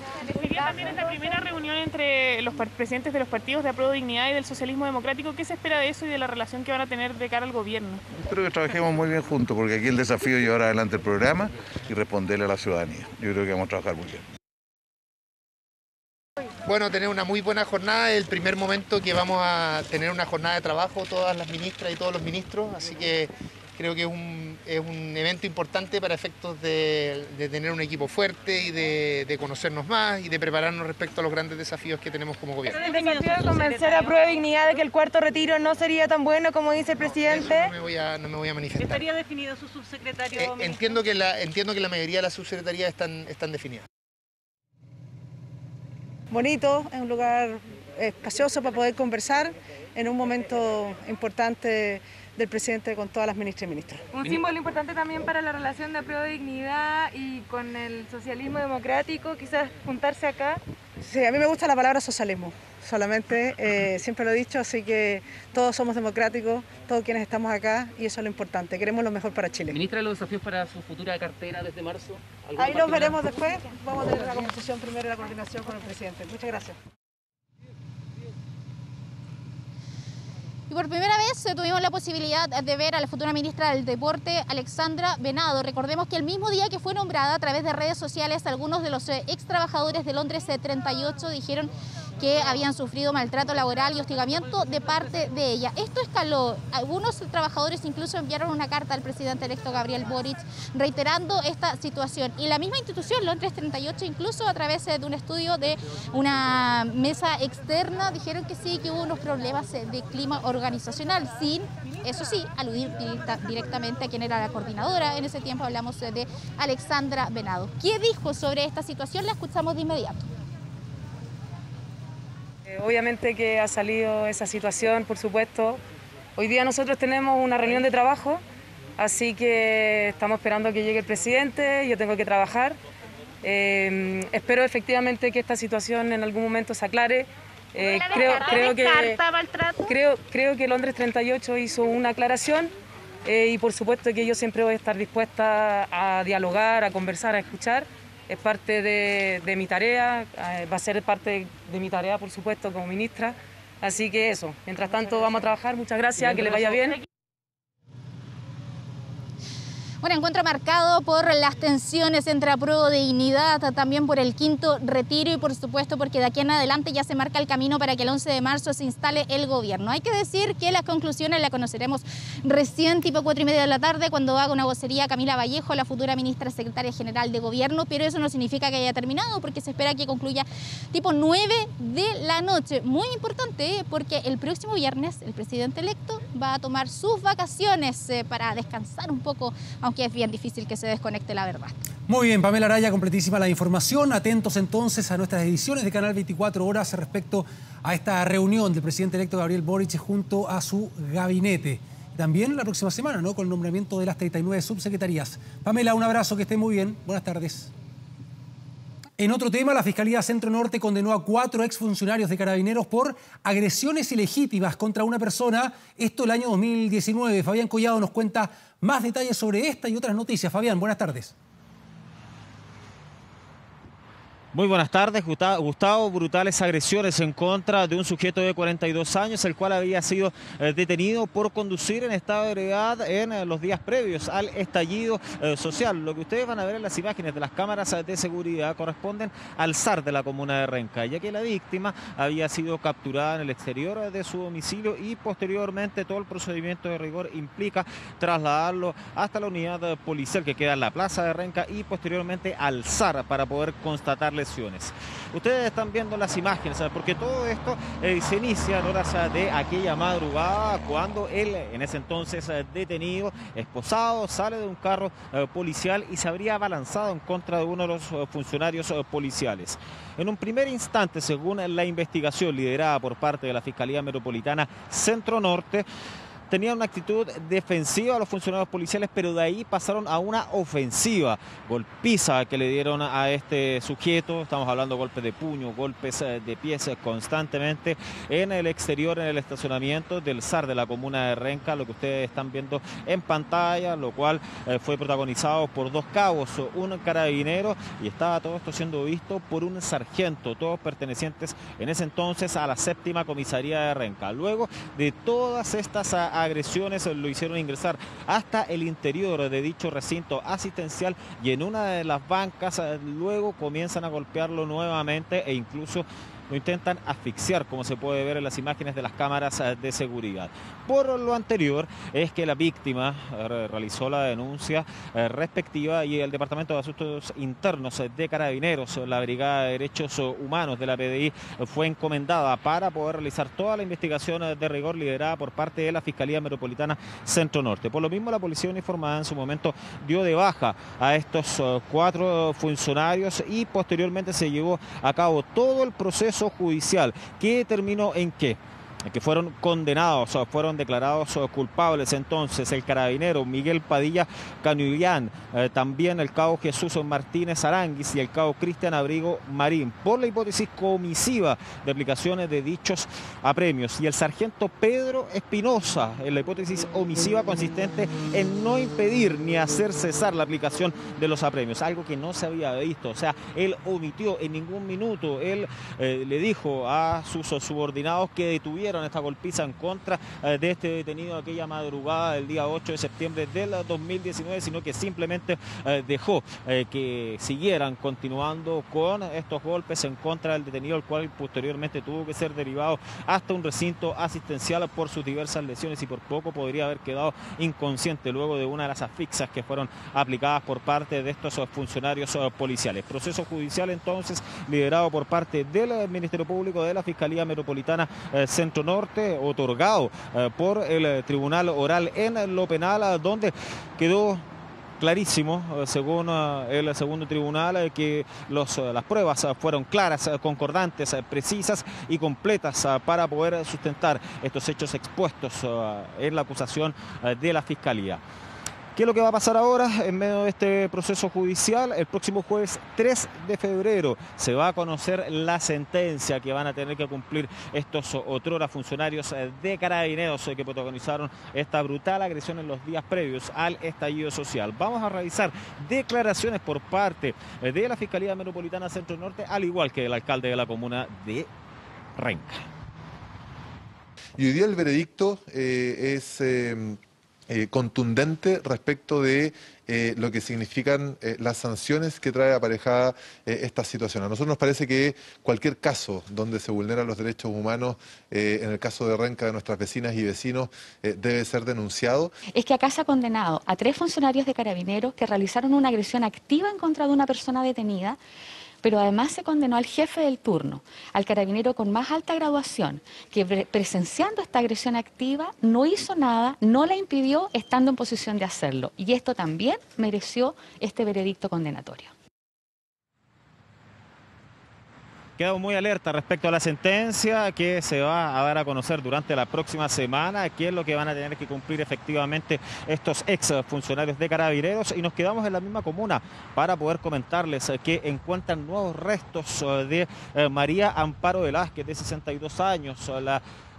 También esta primera reunión entre los presidentes de los partidos de Apruebo Dignidad y del Socialismo Democrático. ¿Qué se espera de eso y de la relación que van a tener de cara al gobierno? Espero que trabajemos muy bien juntos, porque aquí el desafío es llevar adelante el programa y responderle a la ciudadanía. Yo creo que vamos a trabajar muy bien. Bueno, tener una muy buena jornada, el primer momento que vamos a tener una jornada de trabajo, todas las ministras y todos los ministros, así que creo que es un, es un evento importante para efectos de, de tener un equipo fuerte y de, de conocernos más y de prepararnos respecto a los grandes desafíos que tenemos como gobierno. De convencer a prueba de dignidad de que el cuarto retiro no sería tan bueno como dice el presidente. No me voy a, no me voy a manifestar. ¿Estaría definido su subsecretario? Eh, entiendo, que la, entiendo que la mayoría de las subsecretarías están, están definidas. Bonito, es un lugar espacioso para poder conversar en un momento importante del presidente con todas las ministras y ministros. Un símbolo importante también para la relación de de dignidad y con el socialismo democrático, quizás juntarse acá. Sí, a mí me gusta la palabra socialismo, solamente, eh, siempre lo he dicho, así que todos somos democráticos, todos quienes estamos acá, y eso es lo importante, queremos lo mejor para Chile. Ministra, los desafíos para su futura cartera desde marzo. ¿Algo Ahí los veremos después, vamos a tener la conversación primero y la coordinación con el presidente. Muchas gracias. Y por primera vez eh, tuvimos la posibilidad de ver a la futura ministra del Deporte, Alexandra Venado. Recordemos que el mismo día que fue nombrada a través de redes sociales, algunos de los eh, ex trabajadores de Londres eh, 38 dijeron que habían sufrido maltrato laboral y hostigamiento de parte de ella. Esto escaló. Algunos trabajadores incluso enviaron una carta al presidente electo Gabriel Boric reiterando esta situación. Y la misma institución, Londres 38, incluso a través eh, de un estudio de una mesa externa, dijeron que sí, que hubo unos problemas de clima organizacional, sin, eso sí, aludir directa- directamente a quien era la coordinadora. En ese tiempo hablamos eh, de Alexandra Venado. ¿Qué dijo sobre esta situación? La escuchamos de inmediato. Eh, Obviamente que ha salido esa situación, por supuesto. Hoy día nosotros tenemos una reunión de trabajo, así que estamos esperando que llegue el presidente, yo tengo que trabajar. Eh, espero efectivamente que esta situación en algún momento se aclare. Eh, creo, creo, que, creo, creo que Londres 38 hizo una aclaración eh, y por supuesto que yo siempre voy a estar dispuesta a dialogar, a conversar, a escuchar. Es parte de, de mi tarea, eh, va a ser parte de mi tarea, por supuesto, como ministra. Así que eso, mientras tanto vamos a trabajar. Muchas gracias, que le vaya bien. Un encuentro marcado por las tensiones entre apruebo de dignidad, también por el quinto retiro y por supuesto porque de aquí en adelante ya se marca el camino para que el 11 de marzo se instale el gobierno. Hay que decir que las conclusiones las conoceremos recién tipo cuatro y media de la tarde cuando haga una vocería Camila Vallejo, la futura ministra secretaria general de gobierno, pero eso no significa que haya terminado porque se espera que concluya tipo 9 de la noche. Muy importante ¿eh? porque el próximo viernes el presidente electo va a tomar sus vacaciones eh, para descansar un poco, aunque es bien difícil que se desconecte la verdad. Muy bien, Pamela Araya, completísima la información. Atentos entonces a nuestras ediciones de Canal 24 Horas respecto a esta reunión del presidente electo Gabriel Boric junto a su gabinete. También la próxima semana, ¿no? Con el nombramiento de las 39 subsecretarías. Pamela, un abrazo, que esté muy bien. Buenas tardes. En otro tema, la Fiscalía Centro Norte condenó a cuatro exfuncionarios de carabineros por agresiones ilegítimas contra una persona, esto el año 2019. Fabián Collado nos cuenta más detalles sobre esta y otras noticias. Fabián, buenas tardes. Muy buenas tardes, Gustavo. Brutales agresiones en contra de un sujeto de 42 años, el cual había sido eh, detenido por conducir en estado de ebriedad en eh, los días previos al estallido eh, social. Lo que ustedes van a ver en las imágenes de las cámaras de seguridad corresponden al SAR de la comuna de Renca, ya que la víctima había sido capturada en el exterior de su domicilio y posteriormente todo el procedimiento de rigor implica trasladarlo hasta la unidad policial que queda en la plaza de Renca y posteriormente al SAR para poder constatarle Ustedes están viendo las imágenes, porque todo esto eh, se inicia en horas eh, de aquella madrugada cuando él, en ese entonces eh, detenido, esposado, sale de un carro policial y se habría abalanzado en contra de uno de los funcionarios policiales. En un primer instante, según la investigación liderada por parte de la Fiscalía Metropolitana Centro Norte, tenían una actitud defensiva a los funcionarios policiales, pero de ahí pasaron a una ofensiva, golpiza que le dieron a este sujeto, estamos hablando de golpes de puño, golpes eh, de pies constantemente en el exterior, en el estacionamiento del SAR de la comuna de Renca, lo que ustedes están viendo en pantalla, lo cual eh, fue protagonizado por dos cabos, un carabinero y estaba todo esto siendo visto por un sargento, todos pertenecientes en ese entonces a la séptima comisaría de Renca. Luego de todas estas agresiones lo hicieron ingresar hasta el interior de dicho recinto asistencial y en una de las bancas eh, luego comienzan a golpearlo nuevamente e incluso lo intentan asfixiar, como se puede ver en las imágenes de las cámaras eh, de seguridad. Por lo anterior es que la víctima eh, realizó la denuncia eh, respectiva y el Departamento de Asuntos Internos de Carabineros, la Brigada de Derechos Humanos de la PDI, fue encomendada para poder realizar toda la investigación de rigor liderada por parte de la Fiscalía Metropolitana Centro Norte. Por lo mismo, la Policía Uniformada en su momento dio de baja a estos cuatro funcionarios y posteriormente se llevó a cabo todo el proceso judicial. ¿Qué terminó en qué? Que fueron condenados, fueron declarados culpables entonces el carabinero Miguel Padilla Canullán, eh, también el cabo Jesús Martínez Aranguis y el cabo Cristian Abrigo Marín, por la hipótesis comisiva de aplicaciones de dichos apremios. Y el sargento Pedro Espinosa, en la hipótesis omisiva consistente en no impedir ni hacer cesar la aplicación de los apremios, algo que no se había visto. O sea, él omitió en ningún minuto, él eh, le dijo a sus subordinados que detuvieran esta golpiza en contra eh, de este detenido aquella madrugada del día 8 de septiembre del 2019, sino que simplemente eh, dejó eh, que siguieran continuando con estos golpes en contra del detenido, el cual posteriormente tuvo que ser derivado hasta un recinto asistencial por sus diversas lesiones y por poco podría haber quedado inconsciente luego de una de las asfixias que fueron aplicadas por parte de estos funcionarios policiales. Proceso judicial entonces liderado por parte del Ministerio Público de la Fiscalía Metropolitana Centro Norte, otorgado eh, por el eh, Tribunal Oral en lo penal, eh, donde quedó clarísimo, según el segundo tribunal, que los, las pruebas fueron claras, concordantes, precisas y completas para poder sustentar estos hechos expuestos en la acusación de la Fiscalía. ¿Qué es lo que va a pasar ahora en medio de este proceso judicial? El próximo jueves 3 de febrero se va a conocer la sentencia que van a tener que cumplir estos otrora funcionarios de carabineros que protagonizaron esta brutal agresión en los días previos al estallido social. Vamos a revisar declaraciones por parte de la Fiscalía Metropolitana Centro Norte, al igual que el alcalde de la comuna de Renca. Y hoy día el veredicto eh, es... Eh, eh, contundente respecto de eh, lo que significan eh, las sanciones que trae aparejada esta situación. A nosotros nos parece que cualquier caso donde se vulneran los derechos humanos, en el caso de Renca de nuestras vecinas y vecinos, debe ser denunciado. Es que acá se ha condenado a tres funcionarios de carabineros que realizaron una agresión activa en contra de una persona detenida pero además se condenó al jefe del turno, al carabinero con más alta graduación, que presenciando esta agresión activa no hizo nada, no la impidió estando en posición de hacerlo. Y esto también mereció este veredicto condenatorio. Quedamos muy alerta respecto a la sentencia que se va a dar a conocer durante la próxima semana, qué es lo que van a tener que cumplir efectivamente estos ex funcionarios de carabineros. Y nos quedamos en la misma comuna para poder comentarles que encuentran nuevos restos de eh, María Amparo Velázquez de 62 años,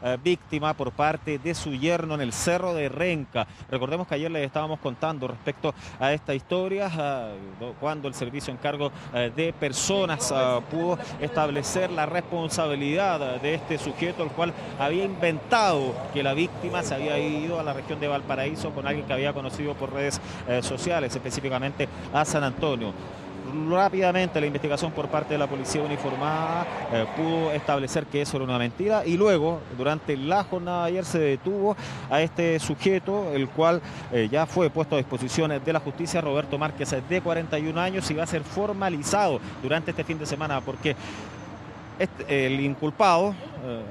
eh, víctima por parte de su yerno en el Cerro de Renca. Recordemos que ayer les estábamos contando respecto a esta historia, eh, cuando el servicio en cargo eh, de personas pudo establecer la responsabilidad de este sujeto, el cual había inventado que la víctima se había ido a la región de Valparaíso con alguien que había conocido por redes sociales, específicamente a San Antonio rápidamente la investigación por parte de la policía uniformada eh, pudo establecer que eso era una mentira y luego durante la jornada de ayer se detuvo a este sujeto el cual eh, ya fue puesto a disposición de la justicia Roberto Márquez de 41 años y va a ser formalizado durante este fin de semana porque este, el inculpado eh,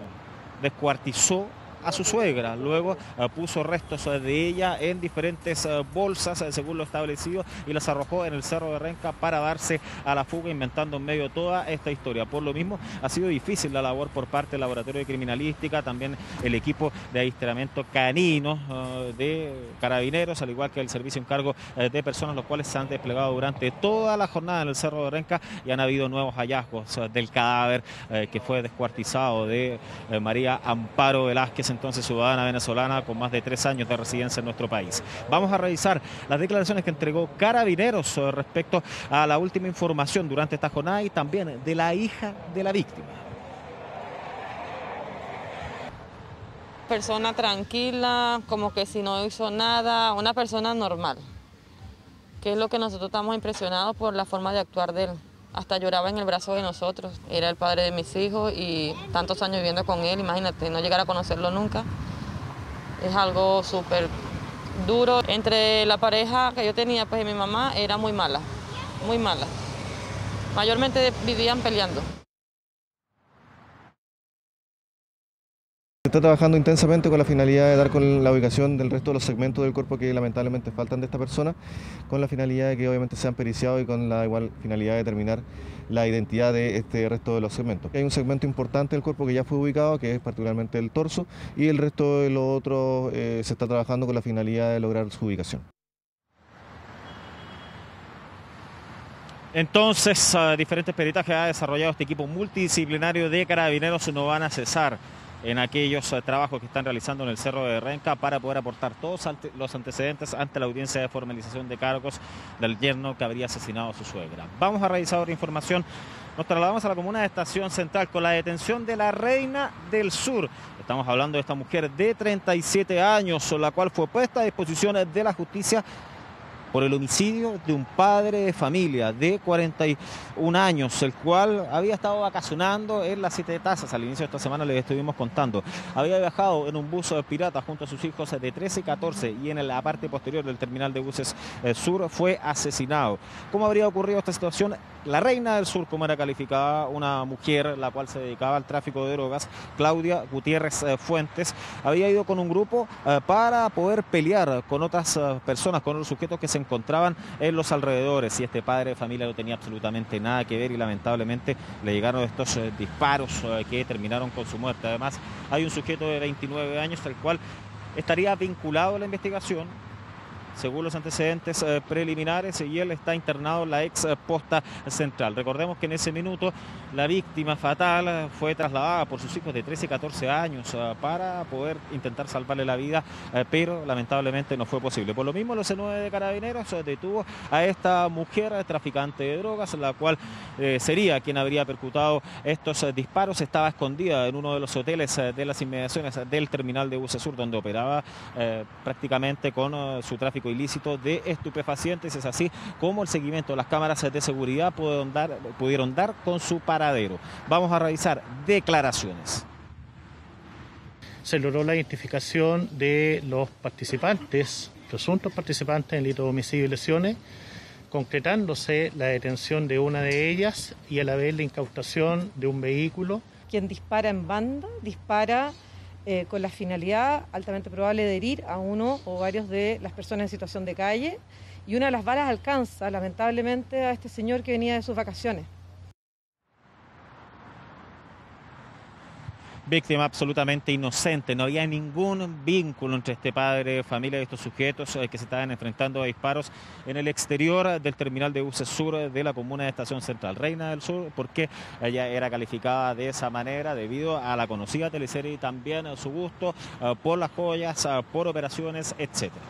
descuartizó a su suegra. Luego eh, puso restos eh, de ella en diferentes eh, bolsas, según lo establecido, y las arrojó en el Cerro de Renca para darse a la fuga, inventando en medio toda esta historia. Por lo mismo, ha sido difícil la labor por parte del Laboratorio de Criminalística, también el equipo de adiestramiento canino de carabineros, al igual que el servicio en cargo de personas, los cuales se han desplegado durante toda la jornada en el Cerro de Renca y han habido nuevos hallazgos del cadáver que fue descuartizado de María Amparo Velázquez entonces ciudadana venezolana con más de tres años de residencia en nuestro país. Vamos a revisar las declaraciones que entregó Carabineros eh, respecto a la última información durante esta jornada y también de la hija de la víctima. Persona tranquila, como que si no hizo nada, una persona normal, que es lo que nosotros estamos impresionados por la forma de actuar de él hasta lloraba en el brazo de nosotros. Era el padre de mis hijos y tantos años viviendo con él, imagínate, no llegar a conocerlo nunca. Es algo súper duro. Entre la pareja que yo tenía, pues y mi mamá, era muy mala, muy mala. Mayormente vivían peleando. Está trabajando intensamente con la finalidad de dar con la ubicación del resto de los segmentos del cuerpo que lamentablemente faltan de esta persona, con la finalidad de que obviamente sean periciados y con la igual finalidad de determinar la identidad de este resto de los segmentos. Hay un segmento importante del cuerpo que ya fue ubicado, que es particularmente el torso, y el resto de los otros eh, se está trabajando con la finalidad de lograr su ubicación. Entonces, diferentes peritas que ha desarrollado este equipo multidisciplinario de carabineros no van a cesar en aquellos eh, trabajos que están realizando en el Cerro de Renca para poder aportar todos los antecedentes ante la audiencia de formalización de cargos del yerno que habría asesinado a su suegra. Vamos a revisar otra información. Nos trasladamos a la comuna de Estación Central con la detención de la Reina del Sur. Estamos hablando de esta mujer de 37 años, la cual fue puesta a disposición de la justicia por el homicidio de un padre de familia de 41 años, el cual había estado vacacionando en las Siete Tazas. Al inicio de esta semana les estuvimos contando. Había viajado en un bus pirata junto a sus hijos de 13 y 14 y en la parte posterior del terminal de buses eh, sur fue asesinado. ¿Cómo habría ocurrido esta situación? La reina del sur, como era calificada, una mujer la cual se dedicaba al tráfico de drogas, Claudia Gutiérrez eh, Fuentes, había ido con un grupo eh, para poder pelear con otras personas, con los sujetos que se encontraban en los alrededores y este padre de familia no tenía absolutamente nada que ver y lamentablemente le llegaron estos eh, disparos eh, que terminaron con su muerte. Además, hay un sujeto de 29 años al cual estaría vinculado a la investigación según los antecedentes eh, preliminares, y él está internado en la ex posta central. Recordemos que en ese minuto la víctima fatal fue trasladada por sus hijos de 13 y 14 años eh, para poder intentar salvarle la vida, eh, pero lamentablemente no fue posible. Por lo mismo, los C9 de Carabineros detuvo a esta mujer traficante de drogas, la cual sería quien habría percutado estos disparos. Estaba escondida en uno de los hoteles de las inmediaciones del terminal de Buce Sur, donde operaba prácticamente con su tráfico ilícito de estupefacientes. Es así como el seguimiento de las cámaras de seguridad pudieron dar, pudieron dar con su paradero. Vamos a revisar declaraciones. Se logró la identificación de los participantes, presuntos participantes en delito de homicidio y lesiones, concretándose la detención de una de ellas y a la vez la incautación de un vehículo. Quien dispara en banda, dispara eh, con la finalidad altamente probable de herir a uno o varios de las personas en situación de calle y una de las balas alcanza lamentablemente a este señor que venía de sus vacaciones. Víctima absolutamente inocente. No había ningún vínculo entre este padre de familia y estos sujetos eh, que se estaban enfrentando a disparos en el exterior del terminal de buses sur de la comuna de Estación Central, Reina del Sur, porque ella era calificada de esa manera debido a la conocida teleserie y también a su gusto eh, por las joyas, eh, por operaciones, etcétera.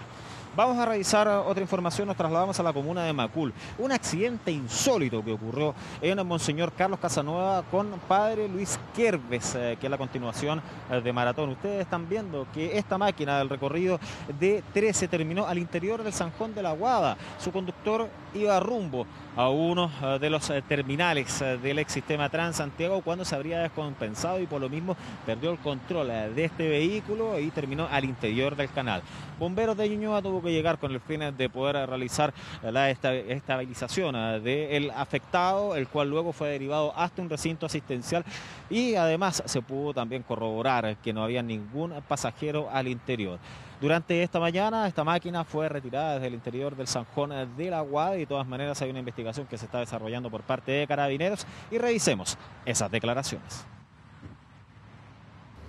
Vamos a revisar otra información, nos trasladamos a la comuna de Macul. Un accidente insólito que ocurrió en Monseñor Carlos Casanueva con padre Luis Kerves, eh, que es la continuación eh, de Maratón. Ustedes están viendo que esta máquina del recorrido de 13 terminó al interior del Sanjón de la Guada. Su conductor iba rumbo a uno eh, de los terminales del ex sistema Transantiago cuando se habría descompensado y por lo mismo perdió el control de este vehículo y terminó al interior del canal. Bomberos de Ñuñoa tuvo que llegar con el fin de poder realizar la estabilización eh, del afectado, el cual luego fue derivado hasta un recinto asistencial y además se pudo también corroborar que no había ningún pasajero al interior. Durante esta mañana esta máquina fue retirada desde el interior del Sanjón de la Guada y de todas maneras hay una investigación que se está desarrollando por parte de carabineros y revisemos esas declaraciones.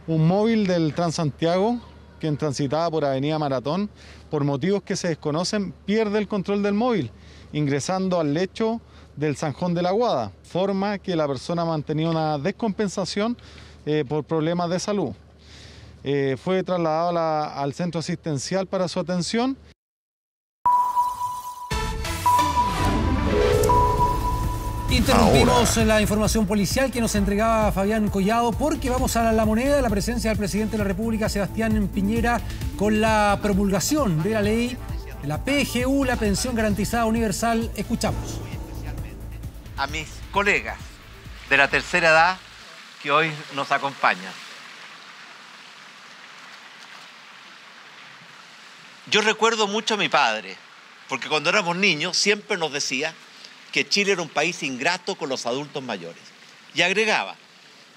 Un móvil del Transantiago quien transitaba por Avenida Maratón, por motivos que se desconocen, pierde el control del móvil, ingresando al lecho del Sanjón de la Guada, forma que la persona mantenía una descompensación eh, por problemas de salud. Eh, fue trasladado al centro asistencial para su atención Interrumpimos la información policial que nos entregaba Fabián Collado porque vamos a la moneda, la presencia del presidente de la República, Sebastián Piñera, con la promulgación de la ley de la PGU, la pensión garantizada universal. Escuchamos. A mis colegas de la tercera edad que hoy nos acompañan. Yo recuerdo mucho a mi padre, porque cuando éramos niños siempre nos decía que Chile era un país ingrato con los adultos mayores. Y agregaba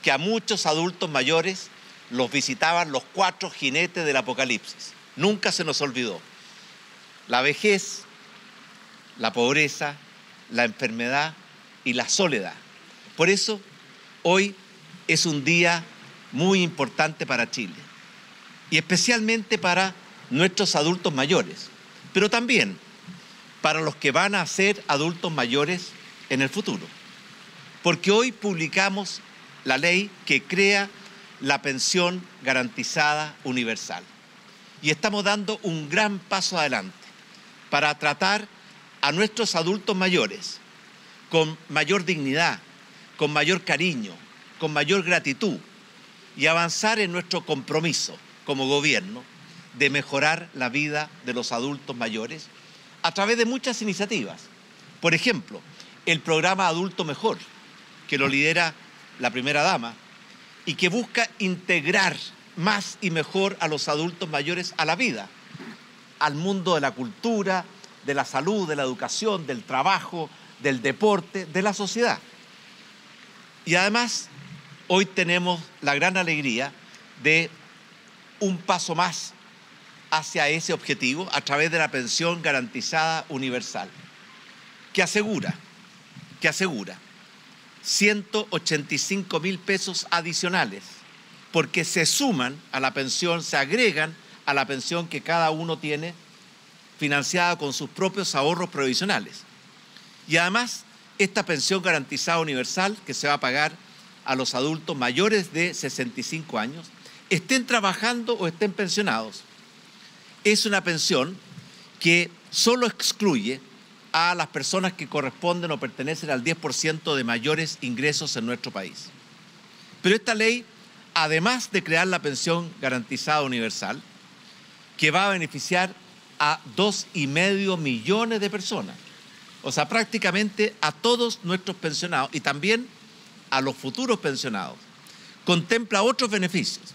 que a muchos adultos mayores los visitaban los cuatro jinetes del apocalipsis. Nunca se nos olvidó. La vejez, la pobreza, la enfermedad y la soledad. Por eso, hoy es un día muy importante para Chile. Y especialmente para nuestros adultos mayores. Pero también para los que van a ser adultos mayores en el futuro. Porque hoy publicamos la ley que crea la pensión garantizada universal. Y estamos dando un gran paso adelante para tratar a nuestros adultos mayores con mayor dignidad, con mayor cariño, con mayor gratitud y avanzar en nuestro compromiso como gobierno de mejorar la vida de los adultos mayores a través de muchas iniciativas. Por ejemplo, el programa Adulto Mejor, que lo lidera la primera dama y que busca integrar más y mejor a los adultos mayores a la vida, al mundo de la cultura, de la salud, de la educación, del trabajo, del deporte, de la sociedad. Y además, hoy tenemos la gran alegría de un paso más hacia ese objetivo a través de la pensión garantizada universal, que asegura, que asegura 185 mil pesos adicionales, porque se suman a la pensión, se agregan a la pensión que cada uno tiene financiada con sus propios ahorros provisionales. Y además, esta pensión garantizada universal que se va a pagar a los adultos mayores de 65 años, estén trabajando o estén pensionados, es una pensión que solo excluye a las personas que corresponden o pertenecen al 10% de mayores ingresos en nuestro país. Pero esta ley, además de crear la pensión garantizada universal, que va a beneficiar a dos y medio millones de personas, o sea, prácticamente a todos nuestros pensionados y también a los futuros pensionados, contempla otros beneficios,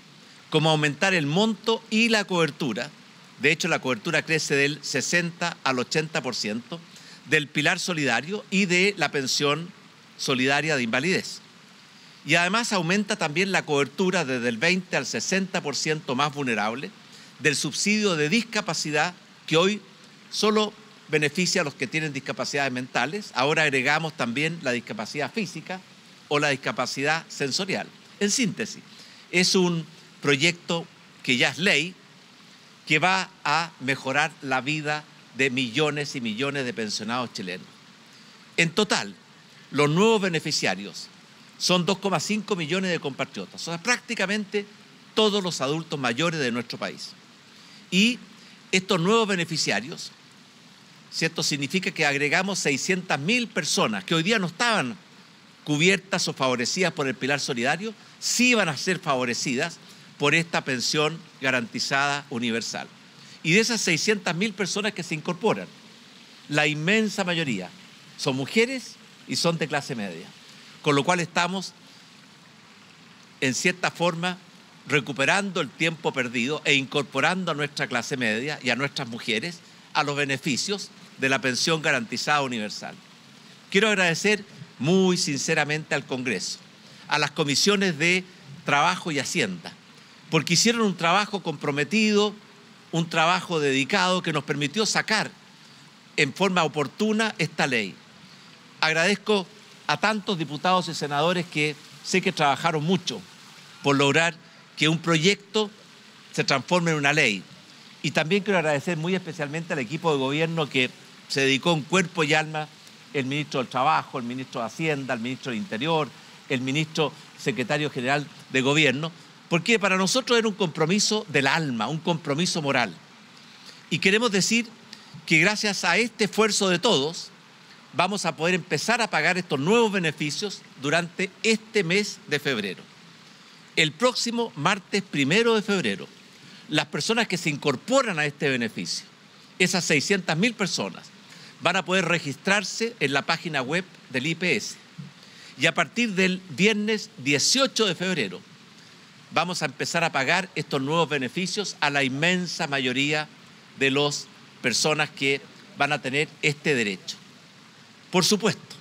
como aumentar el monto y la cobertura de hecho, la cobertura crece del 60 al 80% del pilar solidario y de la pensión solidaria de invalidez. Y además aumenta también la cobertura desde el 20 al 60% más vulnerable del subsidio de discapacidad que hoy solo beneficia a los que tienen discapacidades mentales. Ahora agregamos también la discapacidad física o la discapacidad sensorial. En síntesis, es un proyecto que ya es ley, que va a mejorar la vida de millones y millones de pensionados chilenos. En total, los nuevos beneficiarios son 2,5 millones de compatriotas, o sea, prácticamente todos los adultos mayores de nuestro país. Y estos nuevos beneficiarios, ¿cierto? Significa que agregamos 600.000 personas que hoy día no estaban cubiertas o favorecidas por el pilar solidario, sí van a ser favorecidas por esta pensión garantizada universal. Y de esas 600.000 personas que se incorporan, la inmensa mayoría son mujeres y son de clase media. Con lo cual estamos, en cierta forma, recuperando el tiempo perdido e incorporando a nuestra clase media y a nuestras mujeres a los beneficios de la pensión garantizada universal. Quiero agradecer muy sinceramente al Congreso, a las comisiones de Trabajo y Hacienda, porque hicieron un trabajo comprometido, un trabajo dedicado que nos permitió sacar en forma oportuna esta ley. Agradezco a tantos diputados y senadores que sé que trabajaron mucho por lograr que un proyecto se transforme en una ley. Y también quiero agradecer muy especialmente al equipo de gobierno que se dedicó en cuerpo y alma, el ministro del Trabajo, el ministro de Hacienda, el ministro del Interior, el ministro secretario general de gobierno, porque para nosotros era un compromiso del alma, un compromiso moral. Y queremos decir que gracias a este esfuerzo de todos, vamos a poder empezar a pagar estos nuevos beneficios durante este mes de febrero. El próximo martes primero de febrero, las personas que se incorporan a este beneficio, esas 600.000 personas, van a poder registrarse en la página web del IPS. Y a partir del viernes 18 de febrero, vamos a empezar a pagar estos nuevos beneficios a la inmensa mayoría de las personas que van a tener este derecho. Por supuesto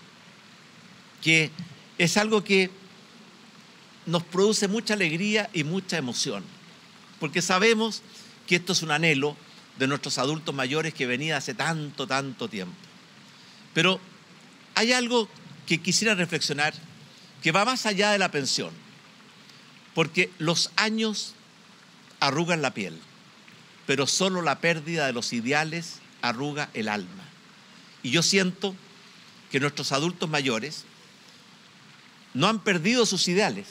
que es algo que nos produce mucha alegría y mucha emoción, porque sabemos que esto es un anhelo de nuestros adultos mayores que venía hace tanto, tanto tiempo. Pero hay algo que quisiera reflexionar que va más allá de la pensión, porque los años arrugan la piel, pero solo la pérdida de los ideales arruga el alma. Y yo siento que nuestros adultos mayores no han perdido sus ideales.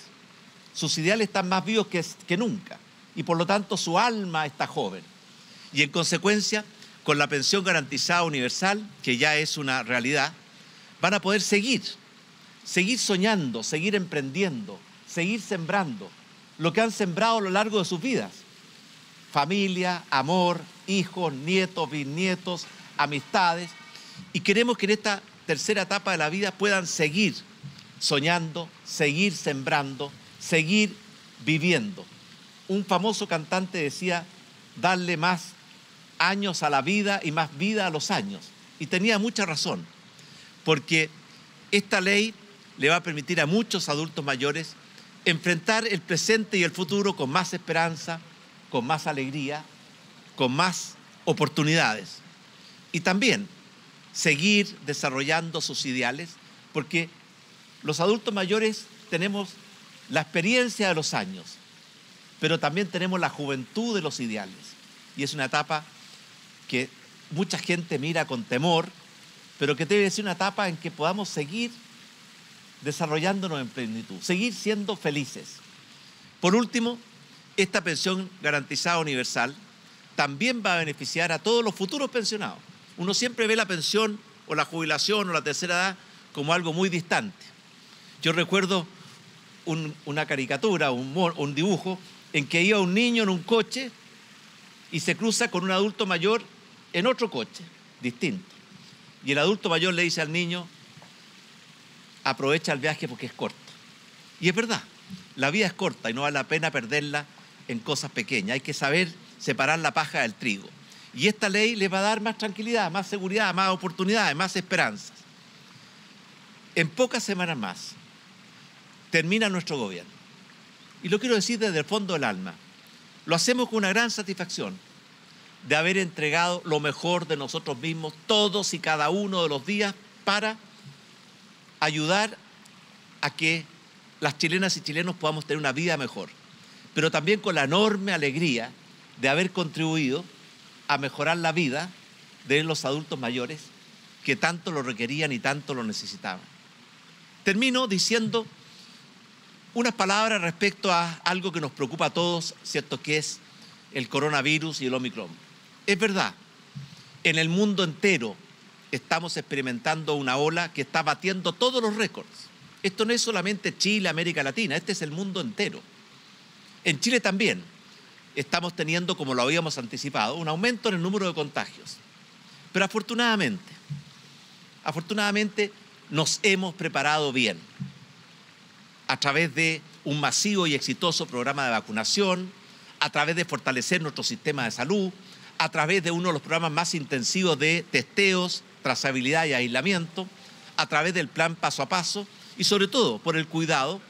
Sus ideales están más vivos que, que, nunca y por lo tanto su alma está joven. Y en consecuencia, con la pensión garantizada universal, que ya es una realidad, van a poder seguir, seguir soñando, seguir emprendiendo, seguir sembrando lo que han sembrado a lo largo de sus vidas. Familia, amor, hijos, nietos, bisnietos, amistades. Y queremos que en esta tercera etapa de la vida puedan seguir soñando, seguir sembrando, seguir viviendo. Un famoso cantante decía, darle más años a la vida y más vida a los años. Y tenía mucha razón, porque esta ley le va a permitir a muchos adultos mayores enfrentar el presente y el futuro con más esperanza, con más alegría, con más oportunidades. Y también seguir desarrollando sus ideales, porque los adultos mayores tenemos la experiencia de los años, pero también tenemos la juventud de los ideales. Y es una etapa que mucha gente mira con temor, pero que debe ser una etapa en que podamos seguir desarrollándonos en plenitud, seguir siendo felices. Por último, esta pensión garantizada universal también va a beneficiar a todos los futuros pensionados uno siempre ve la pensión o la jubilación o la tercera edad como algo muy distante. Yo recuerdo una caricatura, un, un dibujo, en que iba un niño en un coche y se cruza con un adulto mayor en otro coche, distinto. Y el adulto mayor le dice al niño, aprovecha el viaje porque es corto. Y es verdad, la vida es corta y no vale la pena perderla en cosas pequeñas. Hay que saber separar la paja del trigo. Y esta ley les va a dar más tranquilidad, más seguridad, más oportunidades, más esperanzas. En pocas semanas más termina nuestro gobierno. Y lo quiero decir desde el fondo del alma. Lo hacemos con una gran satisfacción de haber entregado lo mejor de nosotros mismos todos y cada uno de los días para ayudar a que las chilenas y chilenos podamos tener una vida mejor. pero también con la enorme alegría de haber contribuido a mejorar la vida de los adultos mayores que tanto lo requerían y tanto lo necesitaban. Termino diciendo unas palabras respecto a algo que nos preocupa a todos, ¿cierto? Que es el coronavirus y el Omicron. Es verdad, en el mundo entero estamos experimentando una ola que está batiendo todos los récords. Esto no es solamente Chile, América Latina, este es el mundo entero. En Chile también estamos teniendo, como lo habíamos anticipado, un aumento en el número de contagios. Pero afortunadamente, afortunadamente nos hemos preparado bien a través de un masivo y exitoso programa de vacunación, a través de fortalecer nuestro sistema de salud, a través de uno de los programas más intensivos de testeos, trazabilidad y aislamiento, a través del plan paso a paso y sobre todo por el cuidado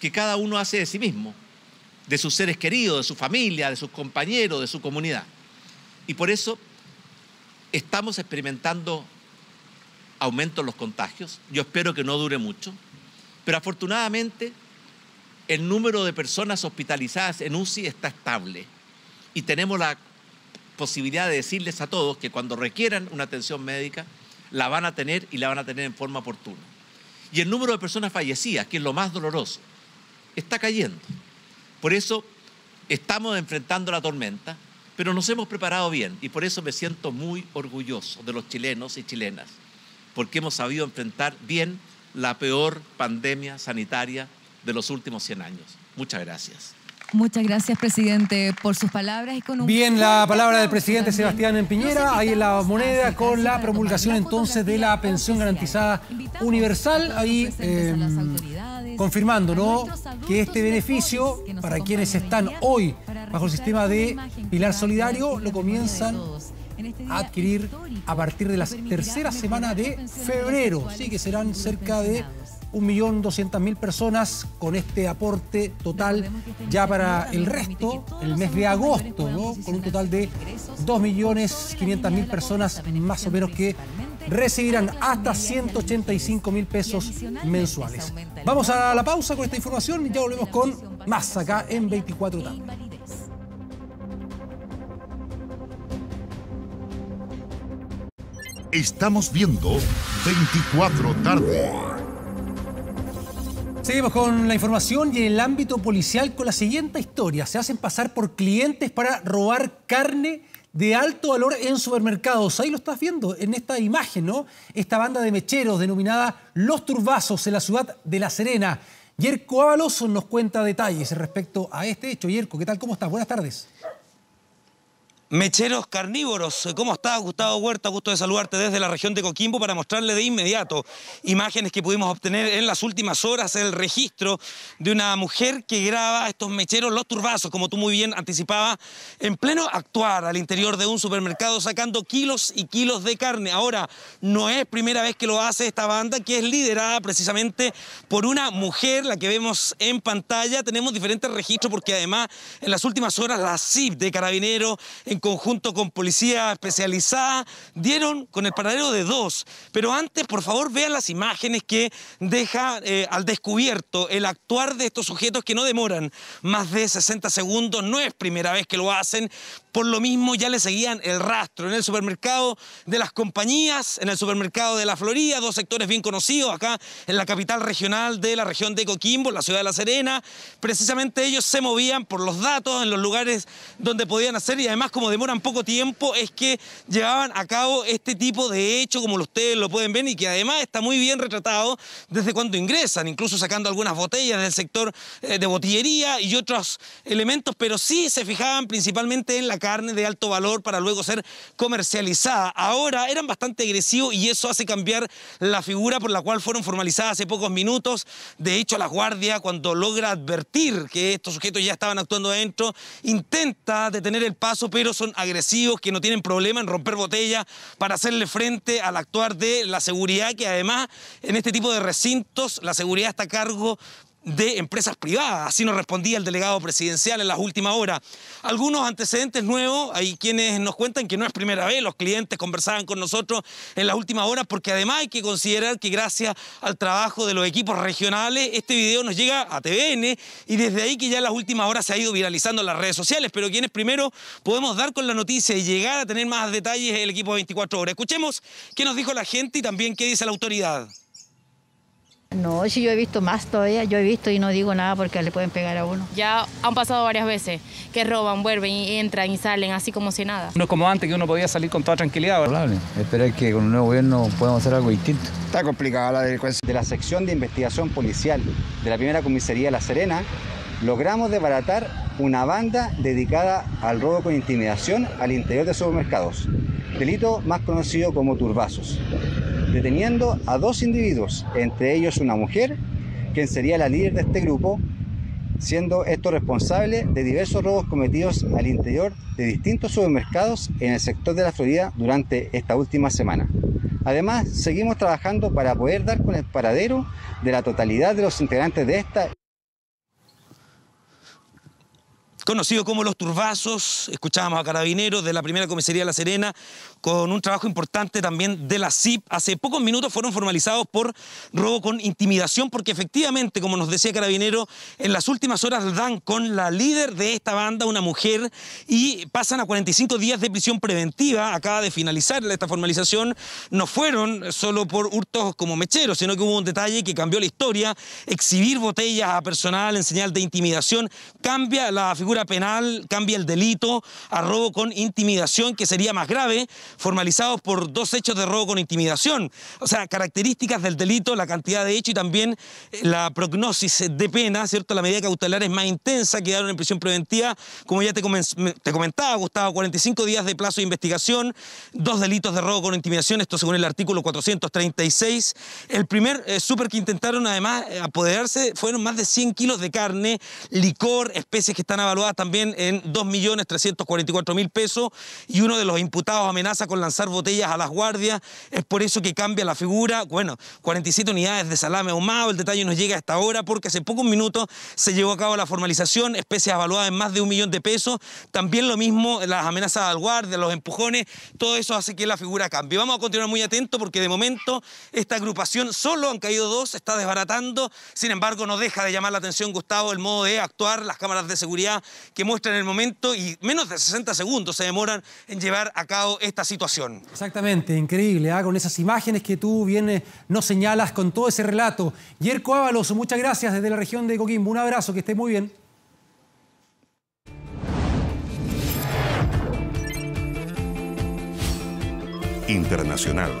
que cada uno hace de sí mismo, de sus seres queridos, de su familia, de sus compañeros, de su comunidad. Y por eso estamos experimentando aumento en los contagios. Yo espero que no dure mucho. Pero afortunadamente el número de personas hospitalizadas en UCI está estable. Y tenemos la posibilidad de decirles a todos que cuando requieran una atención médica, la van a tener y la van a tener en forma oportuna. Y el número de personas fallecidas, que es lo más doloroso, está cayendo. Por eso estamos enfrentando la tormenta, pero nos hemos preparado bien y por eso me siento muy orgulloso de los chilenos y chilenas, porque hemos sabido enfrentar bien la peor pandemia sanitaria de los últimos 100 años. Muchas gracias. Muchas gracias, presidente, por sus palabras. Y con un Bien, la palabra del presidente Sebastián en Piñera, ahí en la moneda, con la promulgación entonces de la pensión garantizada universal, ahí eh, confirmando ¿no? que este beneficio para quienes están hoy bajo el sistema de Pilar Solidario lo comienzan a adquirir a partir de la tercera semana de febrero, sí que serán cerca de 1.200.000 personas con este aporte total ya para el resto, el mes de agosto, ¿no? con un total de 2.500.000 personas más o menos que recibirán hasta 185 mil pesos mensuales. Vamos a la pausa con esta información y ya volvemos con más acá en 24 tarde. Estamos viendo 24 tarde. Seguimos con la información y en el ámbito policial con la siguiente historia. Se hacen pasar por clientes para robar carne de alto valor en supermercados. Ahí lo estás viendo en esta imagen, ¿no? Esta banda de mecheros denominada Los Turbazos en la ciudad de La Serena. Yerko Ábalos nos cuenta detalles respecto a este hecho. Yerko, ¿qué tal? ¿Cómo estás? Buenas tardes. Mecheros carnívoros, ¿cómo estás Gustavo Huerta? Gusto de saludarte desde la región de Coquimbo para mostrarle de inmediato imágenes que pudimos obtener en las últimas horas, el registro de una mujer que graba estos mecheros, los turbazos, como tú muy bien anticipabas, en pleno actuar al interior de un supermercado sacando kilos y kilos de carne. Ahora, no es primera vez que lo hace esta banda, que es liderada precisamente por una mujer, la que vemos en pantalla. Tenemos diferentes registros porque además en las últimas horas la CIP de Carabinero en conjunto con policía especializada, dieron con el paradero de dos. Pero antes, por favor, vean las imágenes que deja eh, al descubierto el actuar de estos sujetos que no demoran más de 60 segundos. No es primera vez que lo hacen. Por lo mismo ya le seguían el rastro en el supermercado de las compañías, en el supermercado de la Florida, dos sectores bien conocidos acá en la capital regional de la región de Coquimbo, la ciudad de La Serena. Precisamente ellos se movían por los datos en los lugares donde podían hacer y además como demoran poco tiempo es que llevaban a cabo este tipo de hecho como ustedes lo pueden ver y que además está muy bien retratado desde cuando ingresan, incluso sacando algunas botellas del sector eh, de botillería y otros elementos, pero sí se fijaban principalmente en la carne de alto valor para luego ser comercializada. Ahora eran bastante agresivos y eso hace cambiar la figura por la cual fueron formalizadas hace pocos minutos. De hecho, la guardia, cuando logra advertir que estos sujetos ya estaban actuando adentro, intenta detener el paso, pero son agresivos, que no tienen problema en romper botellas para hacerle frente al actuar de la seguridad, que además en este tipo de recintos la seguridad está a cargo de empresas privadas. Así nos respondía el delegado presidencial en las últimas horas. Algunos antecedentes nuevos, hay quienes nos cuentan que no es primera vez, los clientes conversaban con nosotros en las últimas horas, porque además hay que considerar que gracias al trabajo de los equipos regionales, este video nos llega a TVN y desde ahí que ya en las últimas horas se ha ido viralizando en las redes sociales, pero quienes primero podemos dar con la noticia y llegar a tener más detalles es el equipo de 24 horas. Escuchemos qué nos dijo la gente y también qué dice la autoridad. No, si yo he visto más todavía, yo he visto y no digo nada porque le pueden pegar a uno. Ya han pasado varias veces que roban, vuelven y entran y salen así como si nada. No es como antes que uno podía salir con toda tranquilidad. Probable. Esperar que con un nuevo gobierno podamos hacer algo distinto. Está complicada la delincuencia. De la sección de investigación policial de la primera comisaría La Serena, logramos desbaratar una banda dedicada al robo con intimidación al interior de supermercados, delito más conocido como turbazos, deteniendo a dos individuos, entre ellos una mujer, quien sería la líder de este grupo, siendo esto responsable de diversos robos cometidos al interior de distintos supermercados en el sector de la Florida durante esta última semana. Además, seguimos trabajando para poder dar con el paradero de la totalidad de los integrantes de esta conocido como Los Turbazos. Escuchábamos a carabineros de la primera comisaría de La Serena con un trabajo importante también de la CIP. Hace pocos minutos fueron formalizados por robo con intimidación porque efectivamente, como nos decía Carabinero, en las últimas horas dan con la líder de esta banda, una mujer, y pasan a 45 días de prisión preventiva. Acaba de finalizar esta formalización. No fueron solo por hurtos como mecheros, sino que hubo un detalle que cambió la historia. Exhibir botellas a personal en señal de intimidación cambia la figura penal, cambia el delito a robo con intimidación, que sería más grave formalizados por dos hechos de robo con intimidación. O sea, características del delito, la cantidad de hecho y también eh, la prognosis de pena, ¿cierto? La medida cautelar es más intensa, quedaron en prisión preventiva, como ya te, te comentaba, Gustavo, 45 días de plazo de investigación, dos delitos de robo con intimidación, esto según el artículo 436. El primer eh, súper que intentaron además eh, apoderarse fueron más de 100 kilos de carne, licor, especies que están evaluadas también en 2.344.000 pesos y uno de los imputados amenaza con lanzar botellas a las guardias, es por eso que cambia la figura. Bueno, 47 unidades de salame ahumado, el detalle nos llega a esta hora porque hace pocos minutos se llevó a cabo la formalización, especies evaluadas en más de un millón de pesos, también lo mismo las amenazas al guardia, los empujones, todo eso hace que la figura cambie. Vamos a continuar muy atentos porque de momento esta agrupación solo han caído dos, está desbaratando, sin embargo no deja de llamar la atención Gustavo el modo de actuar, las cámaras de seguridad que muestran el momento y menos de 60 segundos se demoran en llevar a cabo esta situación. Exactamente, increíble, ¿ah? con esas imágenes que tú vienes, nos señalas con todo ese relato. Yerko Ábalos, muchas gracias desde la región de Coquimbo. Un abrazo, que esté muy bien. Internacional.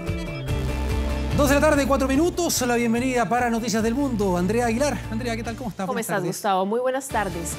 Dos de la tarde, cuatro minutos. La bienvenida para Noticias del Mundo. Andrea Aguilar. Andrea, ¿qué tal? ¿Cómo estás? ¿Cómo estás, Gustavo? Muy buenas tardes.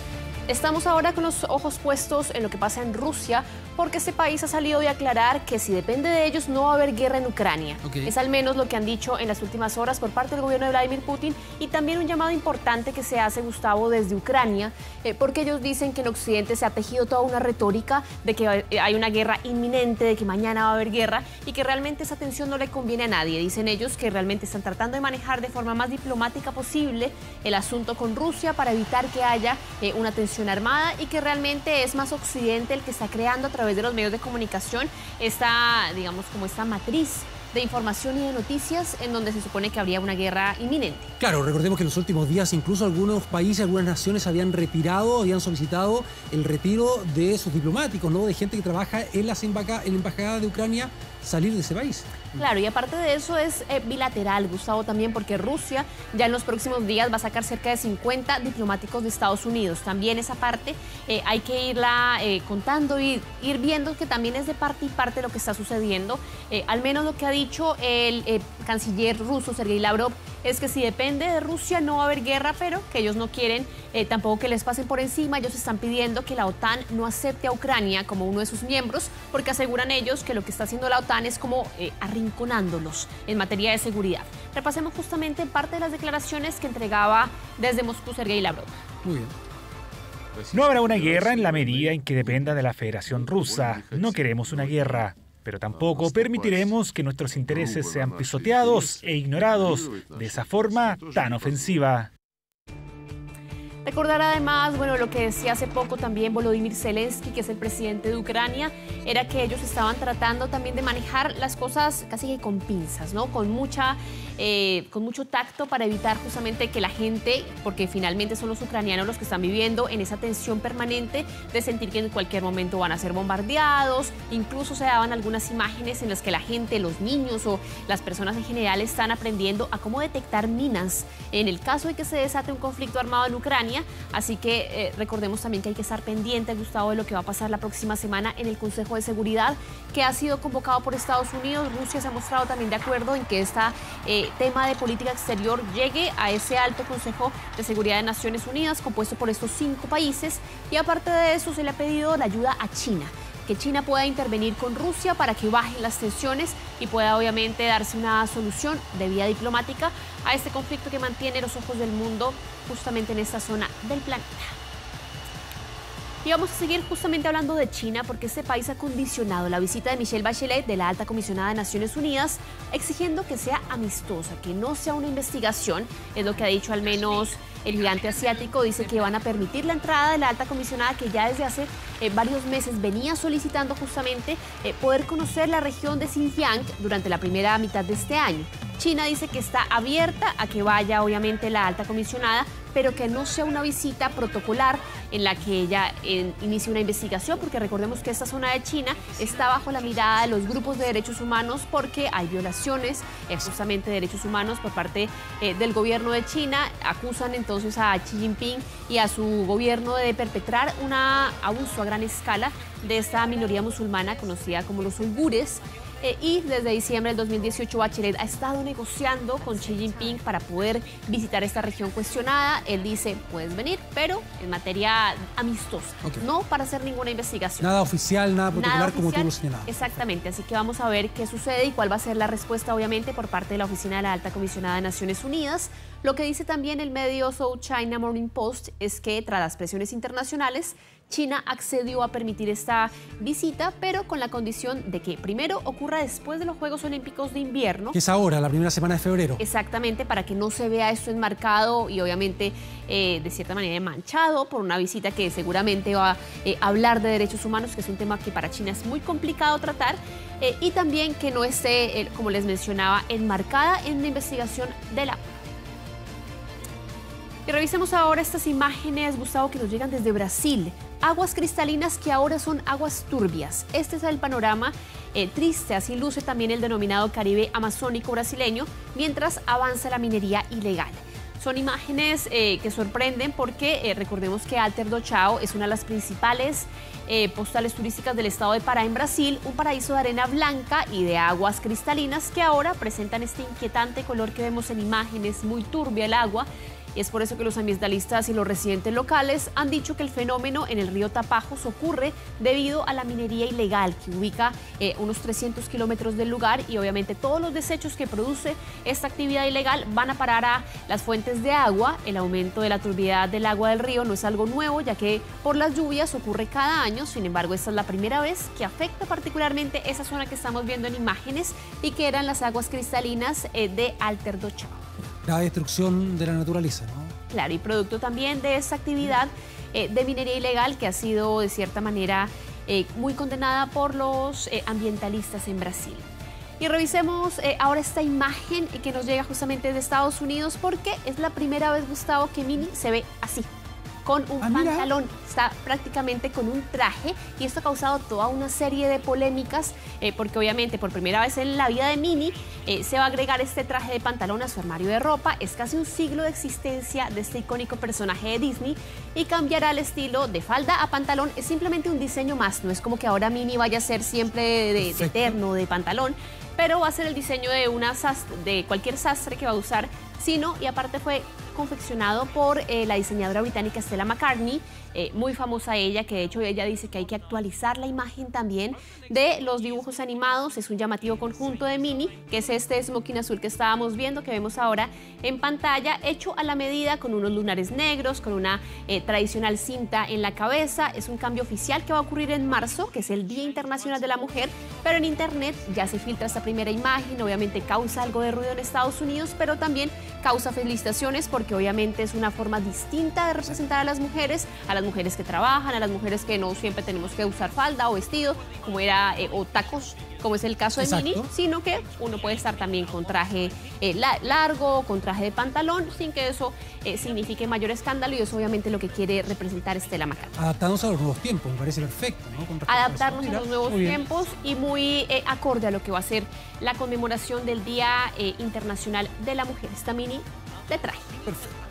Estamos ahora con los ojos puestos en lo que pasa en Rusia, porque este país ha salido de aclarar que si depende de ellos no va a haber guerra en Ucrania. Es al menos lo que han dicho en las últimas horas por parte del gobierno de Vladimir Putin y también un llamado importante que se hace, Gustavo, desde Ucrania, eh, porque ellos dicen que en Occidente se ha tejido toda una retórica de que eh, hay una guerra inminente, de que mañana va a haber guerra y que realmente esa tensión no le conviene a nadie. Dicen ellos que realmente están tratando de manejar de forma más diplomática posible el asunto con Rusia para evitar que haya eh, una tensión armada y que realmente es más Occidente el que está creando a través de los medios de comunicación esta, digamos, como esta matriz de información y de noticias en donde se supone que habría una guerra inminente. Claro, recordemos que en los últimos días incluso algunos países, algunas naciones habían retirado, habían solicitado el retiro de sus diplomáticos, ¿no? De gente que trabaja en, las en la embajada de Ucrania salir de ese país. Claro, y aparte de eso es eh, bilateral, Gustavo, también porque Rusia ya en los próximos días va a sacar cerca de 50 diplomáticos de Estados Unidos. También esa parte eh, hay que irla eh, contando y ir viendo que también es de parte y parte lo que está sucediendo. al menos lo que ha dicho el canciller ruso, Sergei Lavrov, es que si depende de Rusia no va a haber guerra, pero que ellos no quieren tampoco que les pasen por encima. Ellos están pidiendo que la OTAN no acepte a Ucrania como uno de sus miembros, porque aseguran ellos que lo que está haciendo la OTAN es como arrinconándolos en materia de seguridad. Repasemos justamente parte de las declaraciones que entregaba desde Moscú Sergei Lavrov. Muy bien. No habrá una guerra en la medida en que dependa de la Federación Rusa. No queremos una guerra, pero tampoco permitiremos que nuestros intereses sean pisoteados e ignorados de esa forma tan ofensiva. Recordar además, bueno, lo que decía hace poco también Volodymyr Zelensky, que es el presidente de Ucrania, era que ellos estaban tratando también de manejar las cosas casi que con pinzas, ¿no? Con mucha, eh, con mucho tacto para evitar justamente que la gente, porque finalmente son los ucranianos los que están viviendo en esa tensión permanente de sentir que en cualquier momento van a ser bombardeados, incluso se daban algunas imágenes en las que la gente, los niños o las personas en general están aprendiendo a cómo detectar minas en el caso de que se desate un conflicto armado en Ucrania Así que eh, recordemos también que hay que estar pendiente, Gustavo, de lo que va a pasar la próxima semana en el Consejo de Seguridad, que ha sido convocado por Estados Unidos. Rusia se ha mostrado también de acuerdo en que tema de política exterior llegue a ese alto Consejo de Seguridad de Naciones Unidas, compuesto por estos cinco países. Y aparte de eso, se le ha pedido la ayuda a China que China pueda intervenir con Rusia para que bajen las tensiones y pueda obviamente darse una solución de vía diplomática a este conflicto que mantiene los ojos del mundo justamente en esta zona del planeta. Y vamos a seguir justamente hablando de China porque este país ha condicionado la visita de Michelle Bachelet, de la alta comisionada de Naciones Unidas, exigiendo que sea amistosa, que no sea una investigación, es lo que ha dicho al menos el gigante asiático dice que van a permitir la entrada de la alta comisionada que ya desde hace eh, varios meses venía solicitando justamente eh, poder conocer la región de Xinjiang durante la primera mitad de este año. China dice que está abierta a que vaya obviamente la alta comisionada, pero que no sea una visita protocolar en la que ella inicie una investigación, porque recordemos que esta zona de China está bajo la mirada de los grupos de derechos humanos porque hay violaciones eh, justamente de derechos humanos por parte del gobierno de China. Acusan entonces a Xi Jinping y a su gobierno de perpetrar un abuso a gran escala de esta minoría musulmana conocida como los uigures. Eh, y desde diciembre del 2018 Bachelet ha estado negociando con Xi Jinping para poder visitar esta región cuestionada. Él dice, puedes venir, pero en materia amistosa, no para hacer ninguna investigación. Nada oficial, nada protocolar como tú lo señalabas. Exactamente, así que vamos a ver qué sucede y cuál va a ser la respuesta obviamente por parte de la Oficina de la Alta Comisionada de Naciones Unidas. Lo que dice también el medio South China Morning Post es que tras las presiones internacionales, China accedió a permitir esta visita, pero con la condición de que primero ocurra después de los Juegos Olímpicos de invierno. Que es ahora, la primera semana de febrero. Exactamente, para que no se vea esto enmarcado y obviamente eh, de cierta manera manchado por una visita que seguramente va a eh, hablar de derechos humanos, que es un tema que para China es muy complicado tratar, eh, y también que no esté, como les mencionaba, enmarcada en la investigación de la y revisemos ahora estas imágenes, Gustavo, que nos llegan desde Brasil. Aguas cristalinas que ahora son aguas turbias. Este es el panorama eh, triste, así luce también el denominado Caribe amazónico brasileño, mientras avanza la minería ilegal. Son imágenes eh, que sorprenden porque eh, recordemos que Alter do Chao es una de las principales postales turísticas del estado de Pará en Brasil, un paraíso de arena blanca y de aguas cristalinas que ahora presentan este inquietante color que vemos en imágenes, muy turbia el agua, y es por eso que los ambientalistas y los residentes locales han dicho que el fenómeno en el río Tapajos ocurre debido a la minería ilegal que ubica eh, unos 300 kilómetros del lugar y obviamente todos los desechos que produce esta actividad ilegal van a parar a las fuentes de agua. El aumento de la turbiedad del agua del río no es algo nuevo ya que por las lluvias ocurre cada año, sin embargo esta es la primera vez que afecta particularmente esa zona que estamos viendo en imágenes y que eran las aguas cristalinas eh, de Alter la destrucción de la naturaleza. ¿no? Claro, y producto también de esa actividad eh, de minería ilegal que ha sido de cierta manera eh, muy condenada por los eh, ambientalistas en Brasil. Y revisemos ahora esta imagen que nos llega justamente de Estados Unidos porque es la primera vez, Gustavo, que Mini se ve así con un ah, pantalón, está prácticamente con un traje y esto ha causado toda una serie de polémicas eh, porque obviamente por primera vez en la vida de Mini eh, se va a agregar este traje de pantalón a su armario de ropa. Es casi un siglo de existencia de este icónico personaje de Disney y cambiará el estilo de falda a pantalón. Es simplemente un diseño más, no es como que ahora Mini vaya a ser siempre de, de eterno de pantalón pero va a ser el diseño de, una de cualquier sastre que va a usar, sino, y aparte fue confeccionado por eh, la diseñadora británica Stella McCartney, eh, muy famosa ella, que de hecho ella dice que hay que actualizar la imagen también de los dibujos animados. Es un llamativo conjunto de Mini, que es este smoking azul que estábamos viendo, que vemos ahora en pantalla, hecho a la medida con unos lunares negros, con una eh, tradicional cinta en la cabeza. Es un cambio oficial que va a ocurrir en marzo, que es el Día Internacional de la Mujer, pero en Internet ya se filtra esta primera imagen. Obviamente causa algo de ruido en Estados Unidos, pero también causa felicitaciones porque obviamente es una forma distinta de representar a las mujeres, a las mujeres que trabajan, a las mujeres que no siempre tenemos que usar falda o vestido, como era, eh, o tacos como es el caso de Mini, sino que uno puede estar también con traje eh, largo, con traje de pantalón, sin que eso eh, signifique mayor escándalo y eso obviamente lo que quiere representar Estela Macar. Adaptarnos a los nuevos tiempos, me parece perfecto. ¿no? Adaptarnos a, los nuevos tiempos y muy eh, acorde a lo que va a ser la conmemoración del Día Internacional de la Mujer. Esta Mini de traje. Perfecto.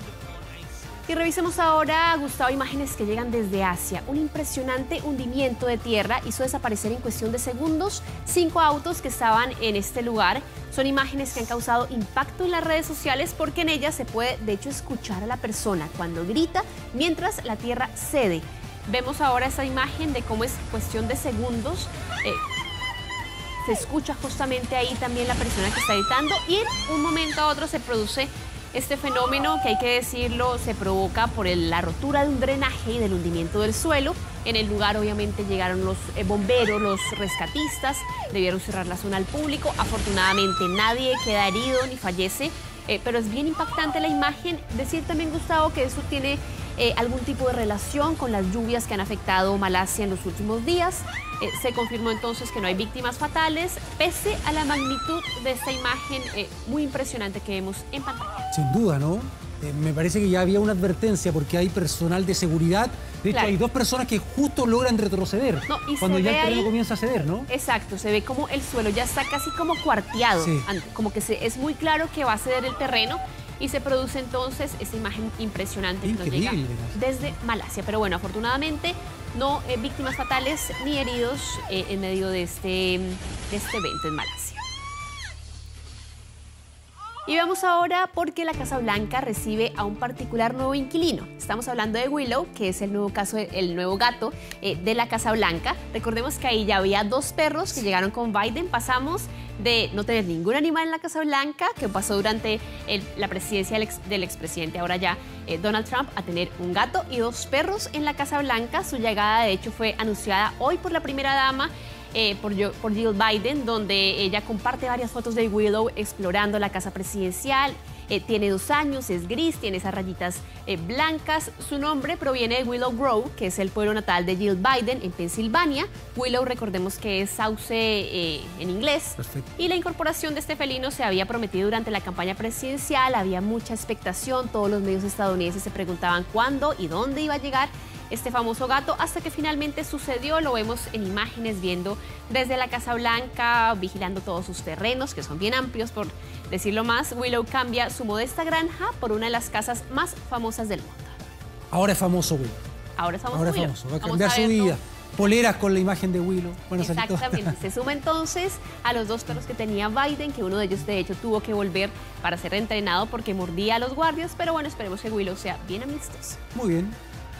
Y revisemos ahora, Gustavo, imágenes que llegan desde Asia. Un impresionante hundimiento de tierra hizo desaparecer en cuestión de segundos cinco autos que estaban en este lugar. Son imágenes que han causado impacto en las redes sociales porque en ellas se puede, de hecho, escuchar a la persona cuando grita mientras la tierra cede. Vemos ahora esa imagen de cómo es cuestión de segundos. Eh, se escucha justamente ahí también la persona que está gritando y en un momento a otro se produce este fenómeno, que hay que decirlo, se provoca por la rotura de un drenaje y del hundimiento del suelo. En el lugar obviamente llegaron los eh, bomberos, los rescatistas, debieron cerrar la zona al público. Afortunadamente nadie queda herido ni fallece, eh, pero es bien impactante la imagen. Decir también, Gustavo, que eso tiene eh, algún tipo de relación con las lluvias que han afectado Malasia en los últimos días. Eh, se confirmó entonces que no hay víctimas fatales, pese a la magnitud de esta imagen muy impresionante que vemos en pantalla. Sin duda, ¿no? Eh, me parece que ya había una advertencia porque hay personal de seguridad. De hecho, hay dos personas que justo logran retroceder cuando ya el terreno comienza a ceder, ¿no? Exacto, se ve como el suelo ya está casi como cuarteado, como que se, es muy claro que va a ceder el terreno y se produce entonces esa imagen impresionante que nos llega desde Malasia. Pero bueno, afortunadamente no eh, víctimas fatales ni heridos eh, en medio de este, de este evento en Malasia. Y vamos ahora porque la Casa Blanca recibe a un particular nuevo inquilino. Estamos hablando de Willow, que es el nuevo caso, el nuevo gato eh, de la Casa Blanca. Recordemos que ahí ya había dos perros que llegaron con Biden. Pasamos de no tener ningún animal en la Casa Blanca, que pasó durante la presidencia del, expresidente, ahora ya eh, Donald Trump, a tener un gato y dos perros en la Casa Blanca. Su llegada, de hecho, fue anunciada hoy por la primera dama eh, por, por Jill Biden, donde ella comparte varias fotos de Willow explorando la casa presidencial. Eh, tiene dos años, es gris, tiene esas rayitas eh, blancas. Su nombre proviene de Willow Grove, que es el pueblo natal de Jill Biden en Pensilvania. Willow, recordemos que es sauce en inglés. Y la incorporación de este felino se había prometido durante la campaña presidencial. Había mucha expectación. Todos los medios estadounidenses se preguntaban cuándo y dónde iba a llegar este famoso gato hasta que finalmente sucedió. Lo vemos en imágenes viendo desde la Casa Blanca, vigilando todos sus terrenos, que son bien amplios por decirlo más. Willow cambia su modesta granja por una de las casas más famosas del mundo. Ahora es famoso Willow. Ahora es famoso Ahora es famoso. Va a cambiar su vida. Poleras con la imagen de Willow. Exactamente. Se suma entonces a los dos perros que tenía Biden, que uno de ellos de hecho tuvo que volver para ser entrenado porque mordía a los guardias. Pero bueno, esperemos que Willow sea bien amistoso. Muy bien.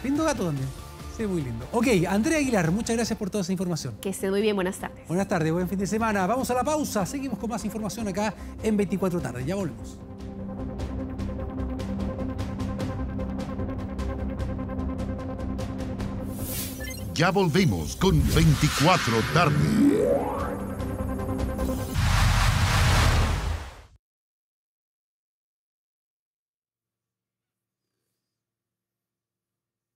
Lindo gato también. Sí, muy lindo. Ok, Andrea Aguilar, muchas gracias por toda esa información. Que esté muy bien, buenas tardes. Buenas tardes, buen fin de semana. Vamos a la pausa, seguimos con más información acá en 24 tardes. Ya volvemos. Ya volvemos con 24 tardes.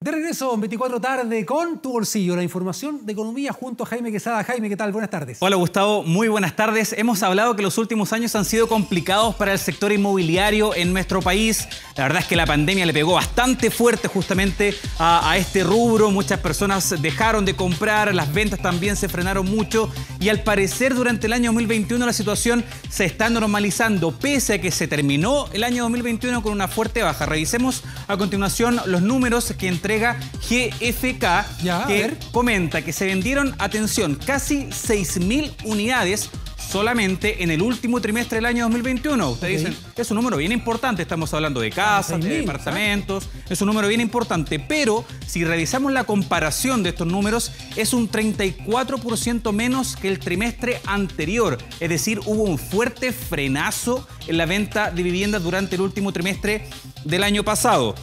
De regreso, 24 tarde, con tu bolsillo, la información de economía junto a Jaime Quesada. Jaime, ¿qué tal? Buenas tardes. Hola Gustavo, muy buenas tardes. Hemos hablado que los últimos años han sido complicados para el sector inmobiliario en nuestro país. La verdad es que la pandemia le pegó bastante fuerte justamente a, este rubro. Muchas personas dejaron de comprar, las ventas también se frenaron mucho y al parecer durante el año 2021 la situación se está normalizando, pese a que se terminó el año 2021 con una fuerte baja. Revisemos a continuación los números que entre GFK, que comenta que se vendieron, atención, casi 6.000 unidades solamente en el último trimestre del año 2021. Ustedes dicen, es un número bien importante, estamos hablando de casas, de departamentos, es un número bien importante, pero si revisamos la comparación de estos números, es un 34% menos que el trimestre anterior, es decir, hubo un fuerte frenazo en la venta de viviendas durante el último trimestre del año pasado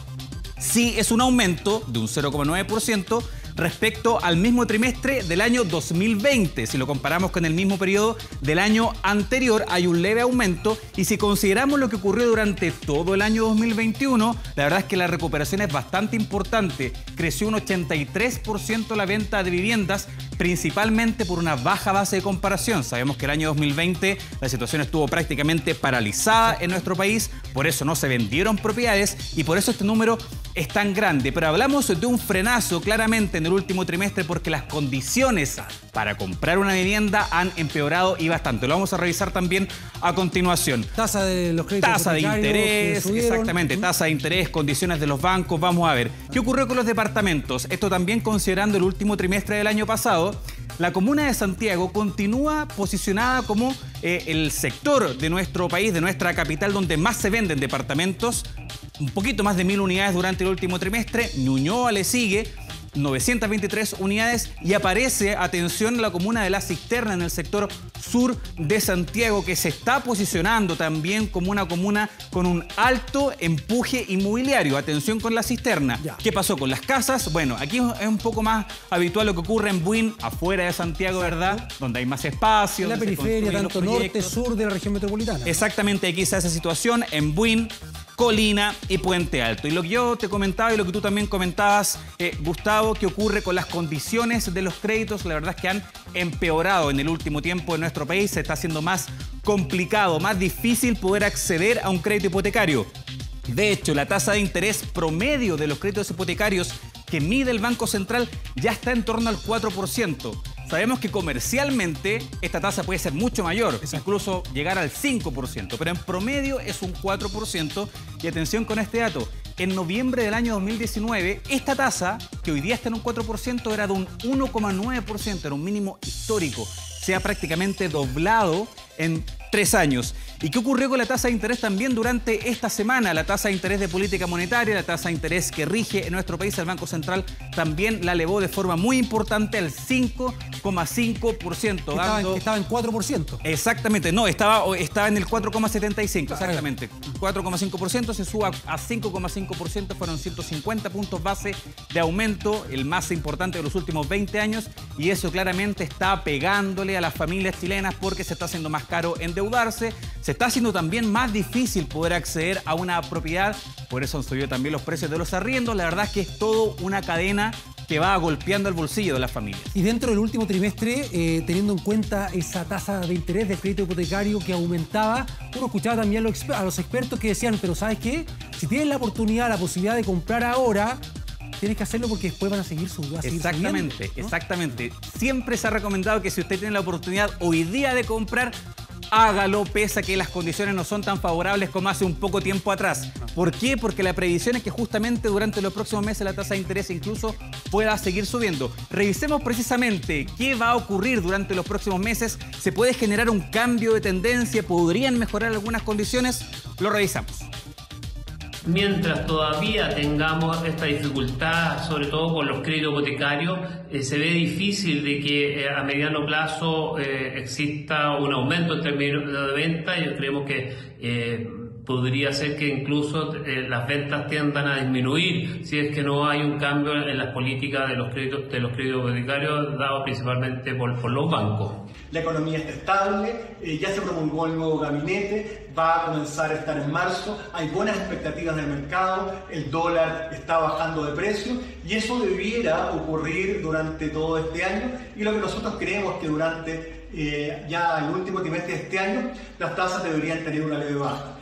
sí es un aumento de un 0,9% respecto al mismo trimestre del año 2020. Si lo comparamos con el mismo periodo del año anterior, hay un leve aumento y si consideramos lo que ocurrió durante todo el año 2021, la verdad es que la recuperación es bastante importante. Creció un 83% la venta de viviendas, principalmente por una baja base de comparación. Sabemos que el año 2020 la situación estuvo prácticamente paralizada en nuestro país, por eso no se vendieron propiedades y por eso este número es tan grande. Pero hablamos de un frenazo claramente en el último trimestre porque las condiciones para comprar una vivienda han empeorado y bastante. Lo vamos a revisar también a continuación. Tasa de los créditos Tasa de interés, exactamente, tasa de interés, condiciones de los bancos. Vamos a ver. ¿Qué ocurrió con los departamentos? Esto también considerando el último trimestre del año pasado. La comuna de Santiago continúa posicionada como eh, el sector de nuestro país, de nuestra capital, donde más se venden departamentos un poquito más de mil unidades durante el último trimestre. Ñuñoa le sigue 923 unidades y aparece, atención, la comuna de La Cisterna en el sector sur de Santiago, que se está posicionando también como una comuna con un alto empuje inmobiliario. Atención con La Cisterna. ¿Qué pasó con las casas? Bueno, aquí es un poco más habitual lo que ocurre en Buin, afuera de Santiago, ¿verdad? Donde hay más espacio. En la periferia, tanto norte, sur de la región metropolitana. Exactamente, aquí está esa situación. En Buin Colina y Puente Alto. Y lo que yo te comentaba y lo que tú también comentabas, eh, Gustavo, que ocurre con las condiciones de los créditos, la verdad es que han empeorado en el último tiempo en nuestro país. Se está haciendo más complicado, más difícil poder acceder a un crédito hipotecario. De hecho, la tasa de interés promedio de los créditos hipotecarios que mide el Banco Central ya está en torno al 4%. Sabemos que comercialmente esta tasa puede ser mucho mayor, incluso llegar al 5%, pero en promedio es un 4%. Y atención con este dato, en noviembre del año 2019, esta tasa, que hoy día está en un 4%, era de un 1,9%, era un mínimo histórico. Se ha prácticamente doblado en tres años. ¿Y qué ocurrió con la tasa de interés también durante esta semana? La tasa de interés de política monetaria, la tasa de interés que rige en nuestro país, el Banco Central también la elevó de forma muy importante al 5,5%. Estaba, estaba, en 4%. Exactamente, no, estaba, estaba en el 4,75%, exactamente. 4,5% se suba a 5,5%, fueron 150 puntos base de aumento, el más importante de los últimos 20 años, y eso claramente está pegándole a las familias chilenas porque se está haciendo más caro endeudarse, se está haciendo también más difícil poder acceder a una propiedad, por eso han subido también los precios de los arriendos, la verdad es que es todo una cadena que va golpeando el bolsillo de las familias. Y dentro del último trimestre, eh, teniendo en cuenta esa tasa de interés del crédito hipotecario que aumentaba, uno escuchaba también a los expertos que decían, pero ¿sabes qué? Si tienes la oportunidad, la posibilidad de comprar ahora, tienes que hacerlo porque después van a seguir subiendo. Exactamente, exactamente. Siempre se ha recomendado que si usted tiene la oportunidad hoy día de comprar, hágalo pese a que las condiciones no son tan favorables como hace un poco tiempo atrás. ¿Por qué? Porque la previsión es que justamente durante los próximos meses la tasa de interés incluso pueda seguir subiendo. Revisemos precisamente qué va a ocurrir durante los próximos meses. ¿Se puede generar un cambio de tendencia? ¿Podrían mejorar algunas condiciones? Lo revisamos mientras todavía tengamos esta dificultad, sobre todo con los créditos hipotecarios, eh, se ve difícil de que eh, a mediano plazo eh, exista un aumento en términos de venta. Yo creemos que podría ser que incluso las ventas tiendan a disminuir si es que no hay un cambio en las políticas de los créditos, de los créditos hipotecarios dados principalmente por los bancos la economía está estable, eh, ya se promulgó el nuevo gabinete, va a comenzar a estar en marzo, hay buenas expectativas del mercado, el dólar está bajando de precio y eso debiera ocurrir durante todo este año y lo que nosotros creemos que durante eh, ya el último trimestre de este año las tasas deberían tener una leve baja.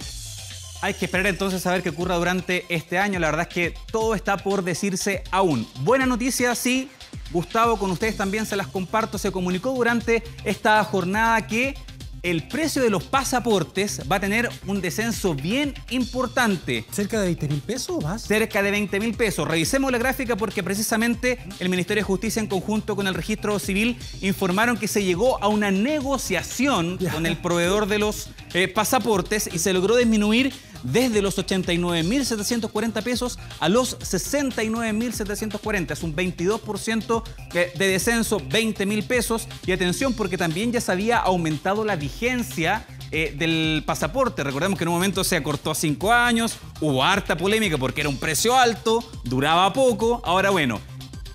Hay que esperar entonces a ver qué ocurra durante este año. La verdad es que todo está por decirse aún. Buena noticia, sí, Gustavo, con ustedes también se las comparto, se comunicó durante esta jornada que el precio de los pasaportes va a tener un descenso bien importante. ¿Cerca de 20 mil pesos más? Cerca de 20 mil pesos. Revisemos la gráfica porque precisamente el Ministerio de Justicia en conjunto con el Registro Civil informaron que se llegó a una negociación con el proveedor de los eh, pasaportes y se logró disminuir desde los 89.740 pesos a los 69.740. Es un 22% de descenso, 20.000 pesos. Y atención, porque también ya se había aumentado la vigencia eh, del pasaporte. Recordemos que en un momento se acortó a 5 años, hubo harta polémica porque era un precio alto, duraba poco. Ahora bueno,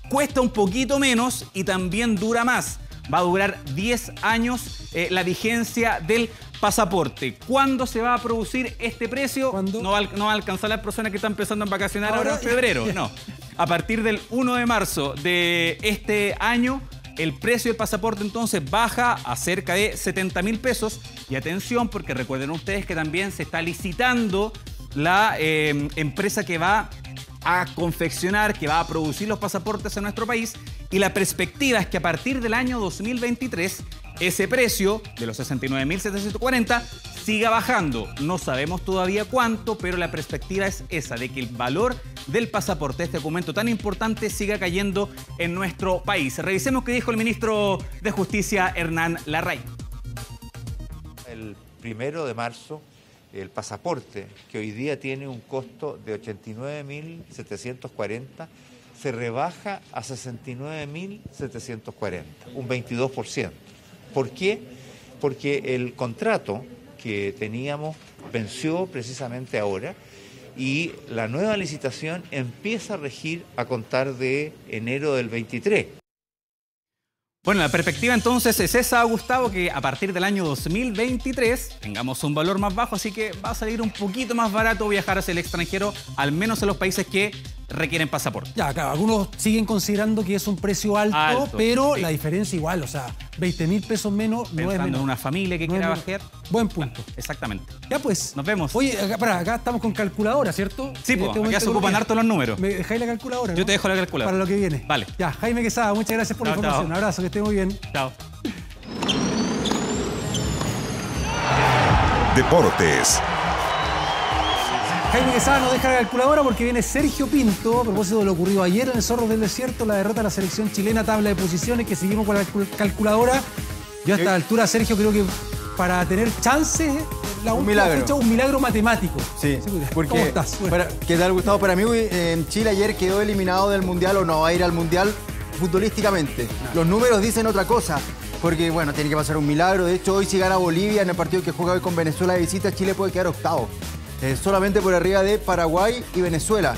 cuesta un poquito menos y también dura más. Va a durar 10 años eh, la vigencia del pasaporte. ¿Cuándo se va a producir este precio? No va, no va a alcanzar las personas que están empezando a vacacionar ahora, en febrero. No. A partir del 1 de marzo de este año, el precio del pasaporte entonces baja a cerca de 70 mil pesos. Y atención, porque recuerden ustedes que también se está licitando la eh, empresa que va a confeccionar, que va a producir los pasaportes en nuestro país. Y la perspectiva es que a partir del año 2023 ese precio de los 69.740 siga bajando. No sabemos todavía cuánto, pero la perspectiva es esa, de que el valor del pasaporte, este documento tan importante, siga cayendo en nuestro país. Revisemos qué dijo el ministro de Justicia, Hernán Larray. El primero de marzo, el pasaporte, que hoy día tiene un costo de 89.740, se rebaja a 69.740, un 22%. ¿Por qué? Porque el contrato que teníamos venció precisamente ahora y la nueva licitación empieza a regir a contar de enero del 23. Bueno, la perspectiva entonces es esa, Gustavo, que a partir del año 2023 tengamos un valor más bajo, así que va a salir un poquito más barato viajar hacia el extranjero, al menos en los países que requieren pasaporte. Ya, claro, algunos siguen considerando que es un precio alto, pero la diferencia igual, o sea, 20 mil pesos menos no es menos. en una familia que quiera bajar. Buen punto. exactamente. Ya pues. Nos vemos. Oye, acá, para, acá estamos con calculadora, ¿cierto? Sí, pues, acá se ocupan harto los números. ¿Me dejáis la calculadora? Yo te dejo la calculadora. Para lo que viene. Vale. Ya, Jaime Quesada, muchas gracias por la información. Un abrazo, que esté muy bien. Chao. Deportes. Jaime Quesada nos deja la calculadora porque viene Sergio Pinto, a propósito de lo ocurrido ayer en el Zorro del Desierto, la derrota de la selección chilena, tabla de posiciones, que seguimos con la calculadora. Yo a esta altura, Sergio, creo que para tener chances, la un milagro. fecha, un milagro matemático. Sí, porque, ¿Cómo estás? Para, ¿Qué tal, Gustavo? Para mí, eh, Chile ayer quedó eliminado del Mundial o no va a ir al Mundial futbolísticamente. Los números dicen otra cosa. Porque, bueno, tiene que pasar un milagro. De hecho, hoy si gana Bolivia en el partido que juega hoy con Venezuela de visita, Chile puede quedar octavo. Eh, solamente por arriba de Paraguay y Venezuela,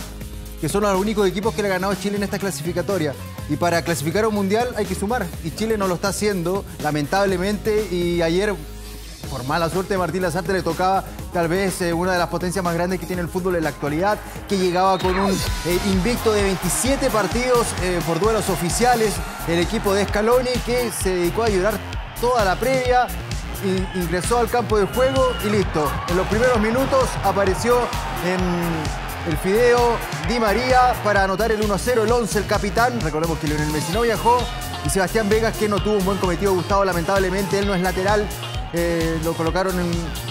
que son los únicos equipos que le ha ganado Chile en esta clasificatoria. Y para clasificar a un mundial hay que sumar, y Chile no lo está haciendo, lamentablemente, y ayer, por mala suerte Martín Lazarte, le tocaba tal vez eh, una de las potencias más grandes que tiene el fútbol en la actualidad, que llegaba con un eh, invicto de 27 partidos por duelos oficiales, el equipo de Scaloni, que se dedicó a ayudar toda la previa, ingresó al campo de juego y listo. En los primeros minutos apareció en el Fideo Di María para anotar el 1-0, el 11, el capitán. Recordemos que Lionel Messi no viajó. Y Sebastián Vegas, que no tuvo un buen cometido, Gustavo, lamentablemente, él no es lateral. Eh, lo colocaron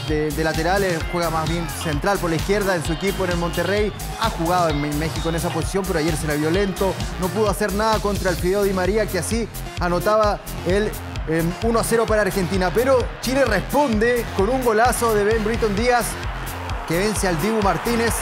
de, lateral, juega más bien central por la izquierda en su equipo en el Monterrey. Ha jugado en México en esa posición, pero ayer será violento. No pudo hacer nada contra el Fideo Di María, que así anotaba el 1 a 0 para Argentina. Pero Chile responde con un golazo de Ben Britton Díaz que vence al Dibu Martínez.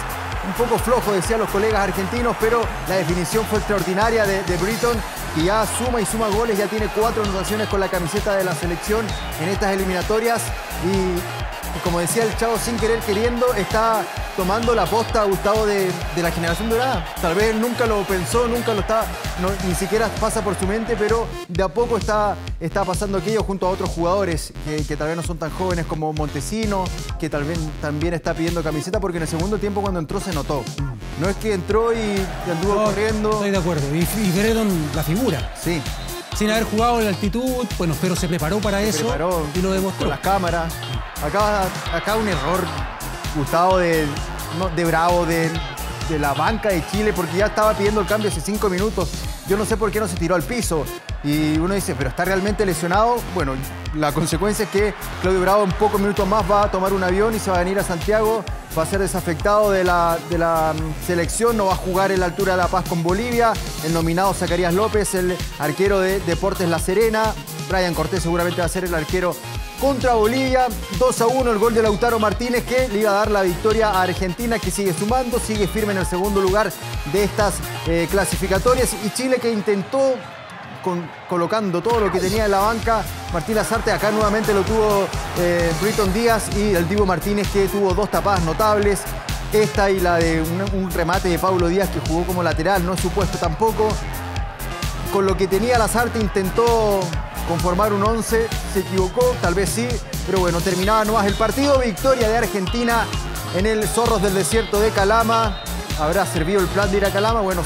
Un poco flojo, decían los colegas argentinos, pero la definición fue extraordinaria de, de Britton y ya suma y suma goles, ya tiene cuatro anotaciones con la camiseta de la selección en estas eliminatorias y como decía el chavo sin querer queriendo, está tomando la posta Gustavo de, de la generación dorada. Tal vez nunca lo pensó, nunca lo está, ni siquiera pasa por su mente, pero de a poco está, está pasando aquello junto a otros jugadores que, tal vez no son tan jóvenes como Montesino, que tal vez también está pidiendo camiseta, porque en el segundo tiempo cuando entró se notó. No es que entró y, anduvo corriendo. Estoy de acuerdo. Y, y la figura. Sí sin haber jugado en la altitud, bueno, pero se preparó para eso y lo demostró. Con las cámaras. Acá, acá un error, Gustavo, de, de Bravo, de, de la banca de Chile, porque ya estaba pidiendo el cambio hace cinco minutos. Yo no sé por qué no se tiró al piso. Y uno dice, ¿pero está realmente lesionado? Bueno, la consecuencia es que Claudio Bravo en pocos minutos más va a tomar un avión y se va a venir a Santiago. Va a ser desafectado de la, de la mm, selección, no va a jugar en la altura de La Paz con Bolivia. El nominado Zacarías López, el arquero de Deportes La Serena. Brian Cortés seguramente va a ser el arquero contra Bolivia. 2 a 1 el gol de Lautaro Martínez que le iba a dar la victoria a Argentina que sigue sumando, sigue firme en el segundo lugar de estas eh, clasificatorias. Y Chile que intentó colocando todo lo que tenía en la banca. Martín Lazarte acá nuevamente lo tuvo eh, Britton Díaz y el Divo Martínez que tuvo dos tapadas notables. Esta y la de un, remate de Pablo Díaz que jugó como lateral, no es supuesto tampoco. con lo que tenía Lazarte intentó conformar un 11, se equivocó, tal vez sí, pero bueno, terminaba nomás el partido. Victoria de Argentina en el Zorros del Desierto de Calama. ¿Habrá servido el plan de ir a Calama? Bueno,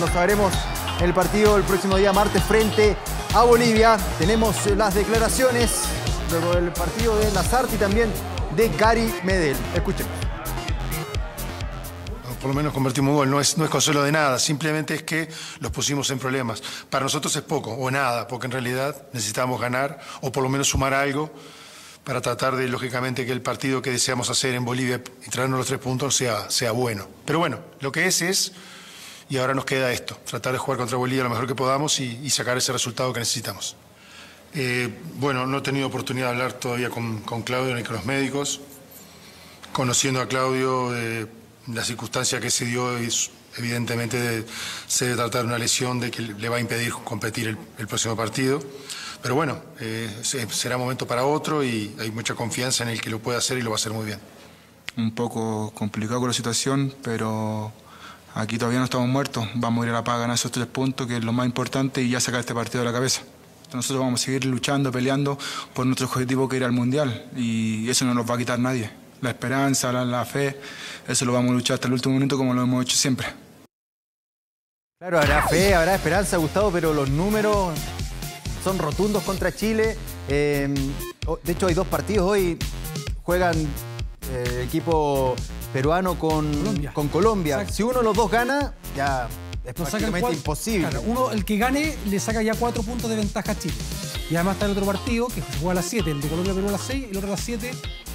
lo sabremos en el partido el próximo día martes frente a Bolivia. Tenemos las declaraciones luego del partido de Lazarte y también de Gary Medel. Escuchemos por lo menos convertimos un gol, no es, no es consuelo de nada, simplemente es que los pusimos en problemas. Para nosotros es poco o nada, porque en realidad necesitamos ganar o por lo menos sumar algo para tratar de, lógicamente, que el partido que deseamos hacer en Bolivia y traernos los tres puntos sea, sea bueno. Pero bueno, lo que es es, y ahora nos queda esto, tratar de jugar contra Bolivia lo mejor que podamos y, sacar ese resultado que necesitamos. Eh, bueno, no he tenido oportunidad de hablar todavía con, Claudio ni con los médicos. Conociendo a Claudio, eh, la circunstancia que se dio es, evidentemente se debe tratar de una lesión de que le va a impedir competir el, próximo partido. Pero bueno, eh, será momento para otro y hay mucha confianza en el que lo puede hacer y lo va a hacer muy bien. Un poco complicado con la situación, pero aquí todavía no estamos muertos. Vamos a ir a la paga ganar esos tres puntos, que es lo más importante, y ya sacar este partido de la cabeza. Nosotros vamos a seguir luchando, peleando por nuestro objetivo que ir al Mundial y eso no nos va a quitar nadie la esperanza, la, fe, eso lo vamos a luchar hasta el último minuto como lo hemos hecho siempre. Claro, habrá fe, habrá esperanza, Gustavo, pero los números son rotundos contra Chile. Em, de hecho, hay dos partidos hoy. Juegan eh, equipo peruano con Colombia. Con Colombia. Si uno de los dos gana, ya es prácticamente imposible. uno, el que gane le saca ya cuatro puntos de ventaja a Chile. Y además está el otro partido, que se juega a las 7, el de Colombia-Perú a las 6 y el otro a las 7,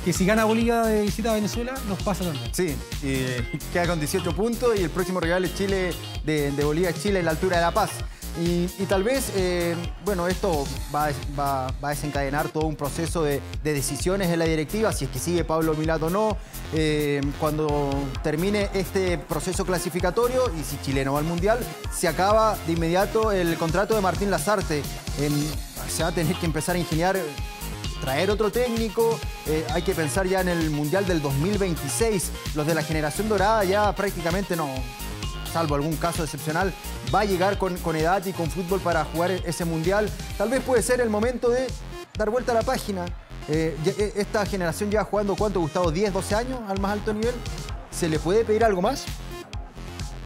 que si gana Bolivia de visita a Venezuela, nos pasa también. Sí, y queda con 18 puntos y el próximo rival es Chile, de, Bolivia-Chile en la altura de La Paz. Y, tal vez, eh, bueno, esto va, a desencadenar todo un proceso de, decisiones en la directiva, si es que sigue Pablo Milato o no, eh, cuando termine este proceso clasificatorio y si Chile no va al Mundial, se acaba de inmediato el contrato de Martín Lazarte. se va a tener que empezar a ingeniar traer otro técnico, eh, hay que pensar ya en el Mundial del 2026. Los de la generación dorada ya prácticamente no, salvo algún caso excepcional, va a llegar con, edad y con fútbol para jugar ese mundial. Tal vez puede ser el momento de dar vuelta a la página. Eh, eh, esta generación lleva jugando, ¿cuánto, Gustavo? ¿10, 12 años al más alto nivel? ¿Se le puede pedir algo más?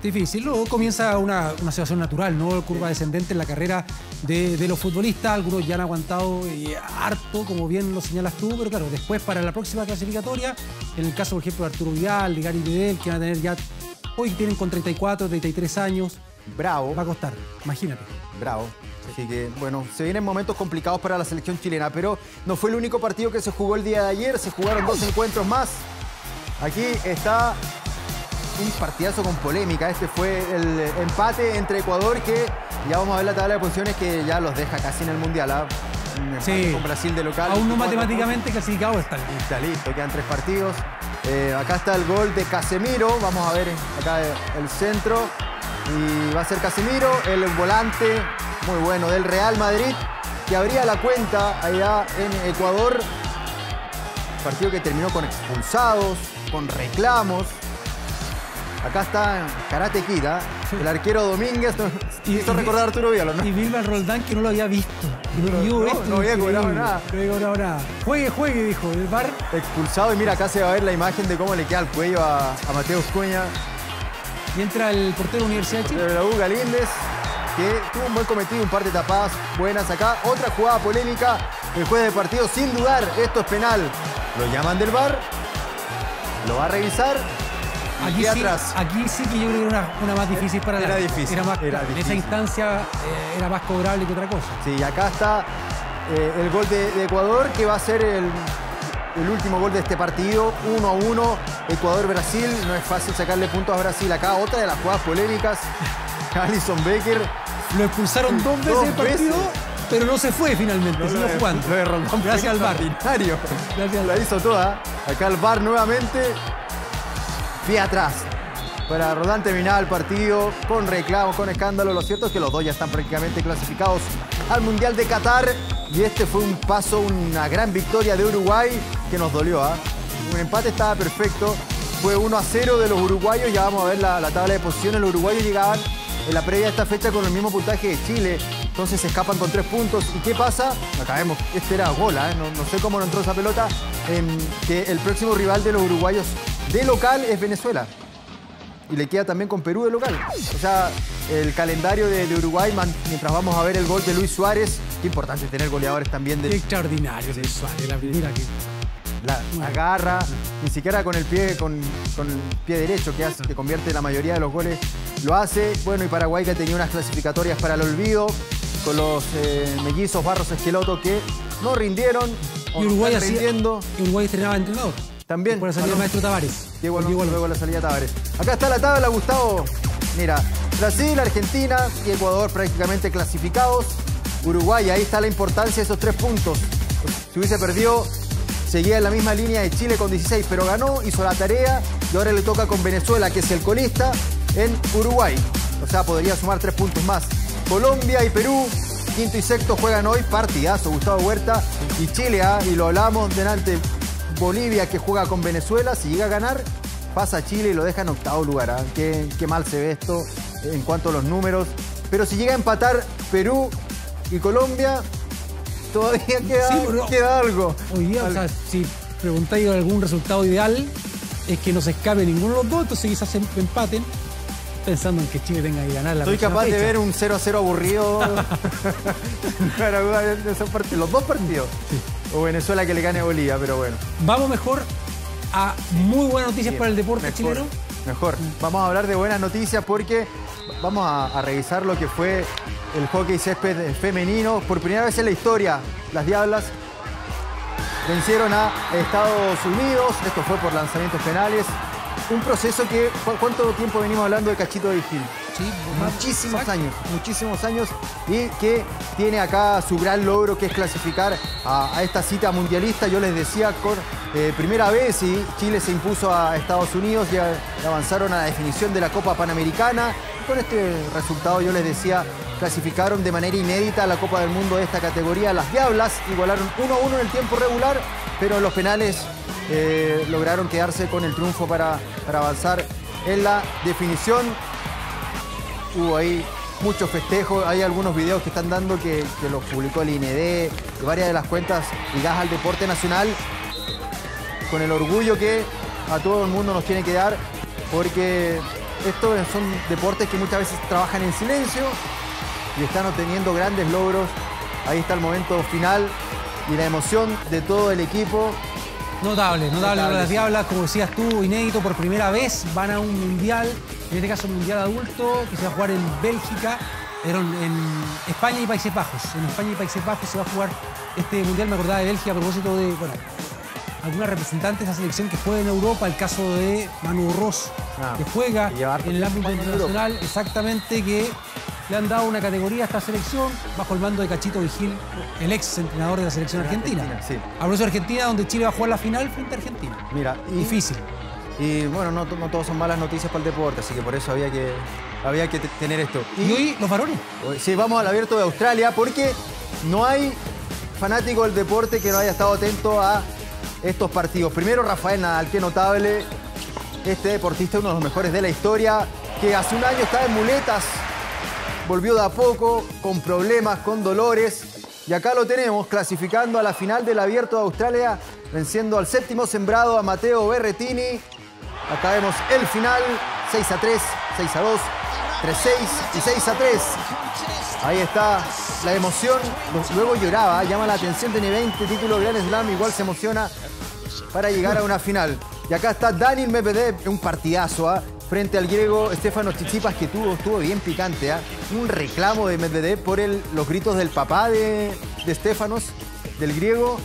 Difícil. Luego comienza una, situación natural, ¿no? Curva descendente en la carrera de, los futbolistas. Algunos ya han aguantado eh, harto, como bien lo señalas tú, pero claro, después para la próxima clasificatoria, en el caso, por ejemplo, de Arturo Vidal, de Gary Vidal, que van a tener ya Hoy tienen con 34, 33 años. Bravo. Va a costar, imagínate. Bravo. Así que, bueno, se vienen momentos complicados para la selección chilena, pero no fue el único partido que se jugó el día de ayer, se jugaron dos encuentros más. Aquí está un partidazo con polémica. Este fue el empate entre Ecuador, que ya vamos a ver la tabla de posiciones que ya los deja casi en el Mundial. ¿ah? Sí. Con Brasil de local. Aún no matemáticamente clasificado está. Está listo, quedan tres partidos. Eh, acá está el gol de Casemiro. Vamos a ver acá el centro. Y va a ser Casemiro, el volante muy bueno del Real Madrid, que abría la cuenta allá en Ecuador. Partido que terminó con expulsados, con reclamos. Acá está Karate Kid, ¿ah? el arquero Domínguez. Y esto recordar a Arturo Vidal, ¿no? Y Vilma Roldán que no lo había visto. No, no, no había cobrado nada. No había cobrado nada. Juegue, juegue, dijo. El bar. Expulsado. Y mira, acá se va a ver la imagen de cómo le queda el cuello a, a Mateo Cuña. Y entra el portero Universidad de Chile. De la U Galíndez, que tuvo un buen cometido, un par de tapadas buenas acá. Otra jugada polémica. El juez de partido, sin dudar, esto es penal. Lo llaman del bar. Lo va a revisar Aquí sí, atrás. Aquí sí que yo creo que era una, más difícil para era Difícil, era más, En esa instancia eh, era más cobrable que otra cosa. Sí, acá está eh, el gol de, Ecuador, que va a ser el, último gol de este partido. 1 a 1. Ecuador-Brasil. No es fácil sacarle puntos a Brasil. Acá otra de las jugadas polémicas. Alison Becker. Lo expulsaron dos veces el partido. Pero no se fue finalmente, no, siguió jugando. Lo de Gracias al VAR. Gracias La hizo toda. Acá el VAR nuevamente pie atrás. Para Rodán terminar el partido con reclamos, con escándalo. Lo cierto es que los dos ya están prácticamente clasificados al Mundial de Qatar. Y este fue un paso, una gran victoria de Uruguay que nos dolió. ¿ah? Un empate estaba perfecto. Fue 1 a 0 de los uruguayos. Ya vamos a ver la, tabla de posiciones. Los uruguayos llegaban en la previa de esta fecha con el mismo puntaje de Chile. Entonces se escapan con tres puntos. ¿Y qué pasa? Acá vemos, este era Gola, ¿eh? no, no, sé cómo no entró esa pelota. que el próximo rival de los uruguayos de local es Venezuela. Y le queda también con Perú de local. O sea, el calendario de, Uruguay, mientras vamos a ver el gol de Luis Suárez, qué importante tener goleadores también de. extraordinario Luis Suárez, la primera que la agarra, ni siquiera con el pie, con, el pie derecho que, hace, que convierte la mayoría de los goles, lo hace. Bueno, y Paraguay que tenía unas clasificatorias para el olvido, con los eh, mellizos Barros Esqueloto que no rindieron. Y Uruguay rindiendo. Y Uruguay entrenador. También. Por la salida maestro Tavares. Diego luego la salida Tavares. Acá está la tabla, Gustavo. Mira, Brasil, Argentina y Ecuador prácticamente clasificados. Uruguay, ahí está la importancia de esos tres puntos. Si hubiese perdido, seguía en la misma línea de Chile con 16, pero ganó, hizo la tarea y ahora le toca con Venezuela, que es el colista, en Uruguay. O sea, podría sumar tres puntos más. Colombia y Perú, quinto y sexto, juegan hoy partidazo. Gustavo Huerta y Chile, ¿ah? y lo hablamos delante. Bolivia que juega con Venezuela, si llega a ganar, pasa a Chile y lo deja en octavo lugar. ¿ah? Qué, qué mal se ve esto en cuanto a los números. Pero si llega a empatar Perú y Colombia, todavía queda, algo. Hoy día, o sea, si preguntáis algún resultado ideal, es que no se escape ninguno de los dos, entonces quizás se empaten pensando en que Chile tenga que ganar la Estoy capaz de ver un 0 a 0 aburrido los dos partidos. O Venezuela que le gane a Bolivia, pero bueno. Vamos mejor a muy buenas noticias para el deporte chileno. Mejor. Vamos a hablar de buenas noticias porque vamos a revisar lo que fue el hockey césped femenino. Por primera vez en la historia, las Diablas vencieron a Estados Unidos. Esto fue por lanzamientos penales. Un proceso que, ¿cuánto tiempo venimos hablando de Cachito de Gil? Sí, muchísimos años, muchísimos años y que tiene acá su gran logro que es clasificar a, esta cita mundialista. Yo les decía, por eh, primera vez y Chile se impuso a Estados Unidos, y avanzaron a la definición de la Copa Panamericana. Con este resultado yo les decía, clasificaron de manera inédita a la Copa del Mundo de esta categoría. Las Diablas igualaron 1-1 en el tiempo regular, pero en los penales eh, lograron quedarse con el triunfo para, para avanzar en la definición. Hubo ahí muchos festejos, hay algunos videos que están dando que, los publicó el INED, varias de las cuentas ligadas al deporte nacional, con el orgullo que a todo el mundo nos tiene que dar, porque estos son deportes que muchas veces trabajan en silencio, y están obteniendo grandes logros. Ahí está el momento final y la emoción de todo el equipo. Notable, notable. Las Diablas, como decías tú, inédito, por primera vez van a un mundial, en este caso un mundial adulto, que se va a jugar en Bélgica, en España y Países Bajos. En España y Países Bajos se va a jugar este mundial, me acordaba de Bélgica a propósito de, bueno, algunas representantes de la selección que juega en Europa, el caso de Manu Ross, ah, que juega en el ámbito internacional, exactamente, que le han dado una categoría a esta selección bajo el mando de Cachito Vigil, el ex entrenador de la selección argentina. Argentina sí. Argentina, donde Chile va a jugar la final frente a Argentina. Mira, difícil. Y bueno, no, no todos son malas noticias para el deporte, así que por eso había que, había que tener esto. ¿Y, hoy los varones? Sí, vamos al abierto de Australia porque no hay fanático del deporte que no haya estado atento a estos partidos. Primero, Rafael Nadal, qué notable. Este deportista, uno de los mejores de la historia, que hace un año estaba en muletas volvió de a poco, con problemas, con dolores. Y acá lo tenemos, clasificando a la final del Abierto de Australia, venciendo al séptimo sembrado a Mateo Berretini. Acá vemos el final, 6 a 3, 6 a 2, 3 6 y 6 a 3. Ahí está la emoción. Luego lloraba, llama la atención, tiene 20 títulos Grand Slam, igual se emociona para llegar a una final. Y acá está Daniel Medvedev, un partidazo, ¿ah? Frente al griego Estefano Chichipas, que tuvo, estuvo bien picante. ¿ah? Un reclamo de Medvedev por el, los gritos del papá de, de Estefanos, del griego.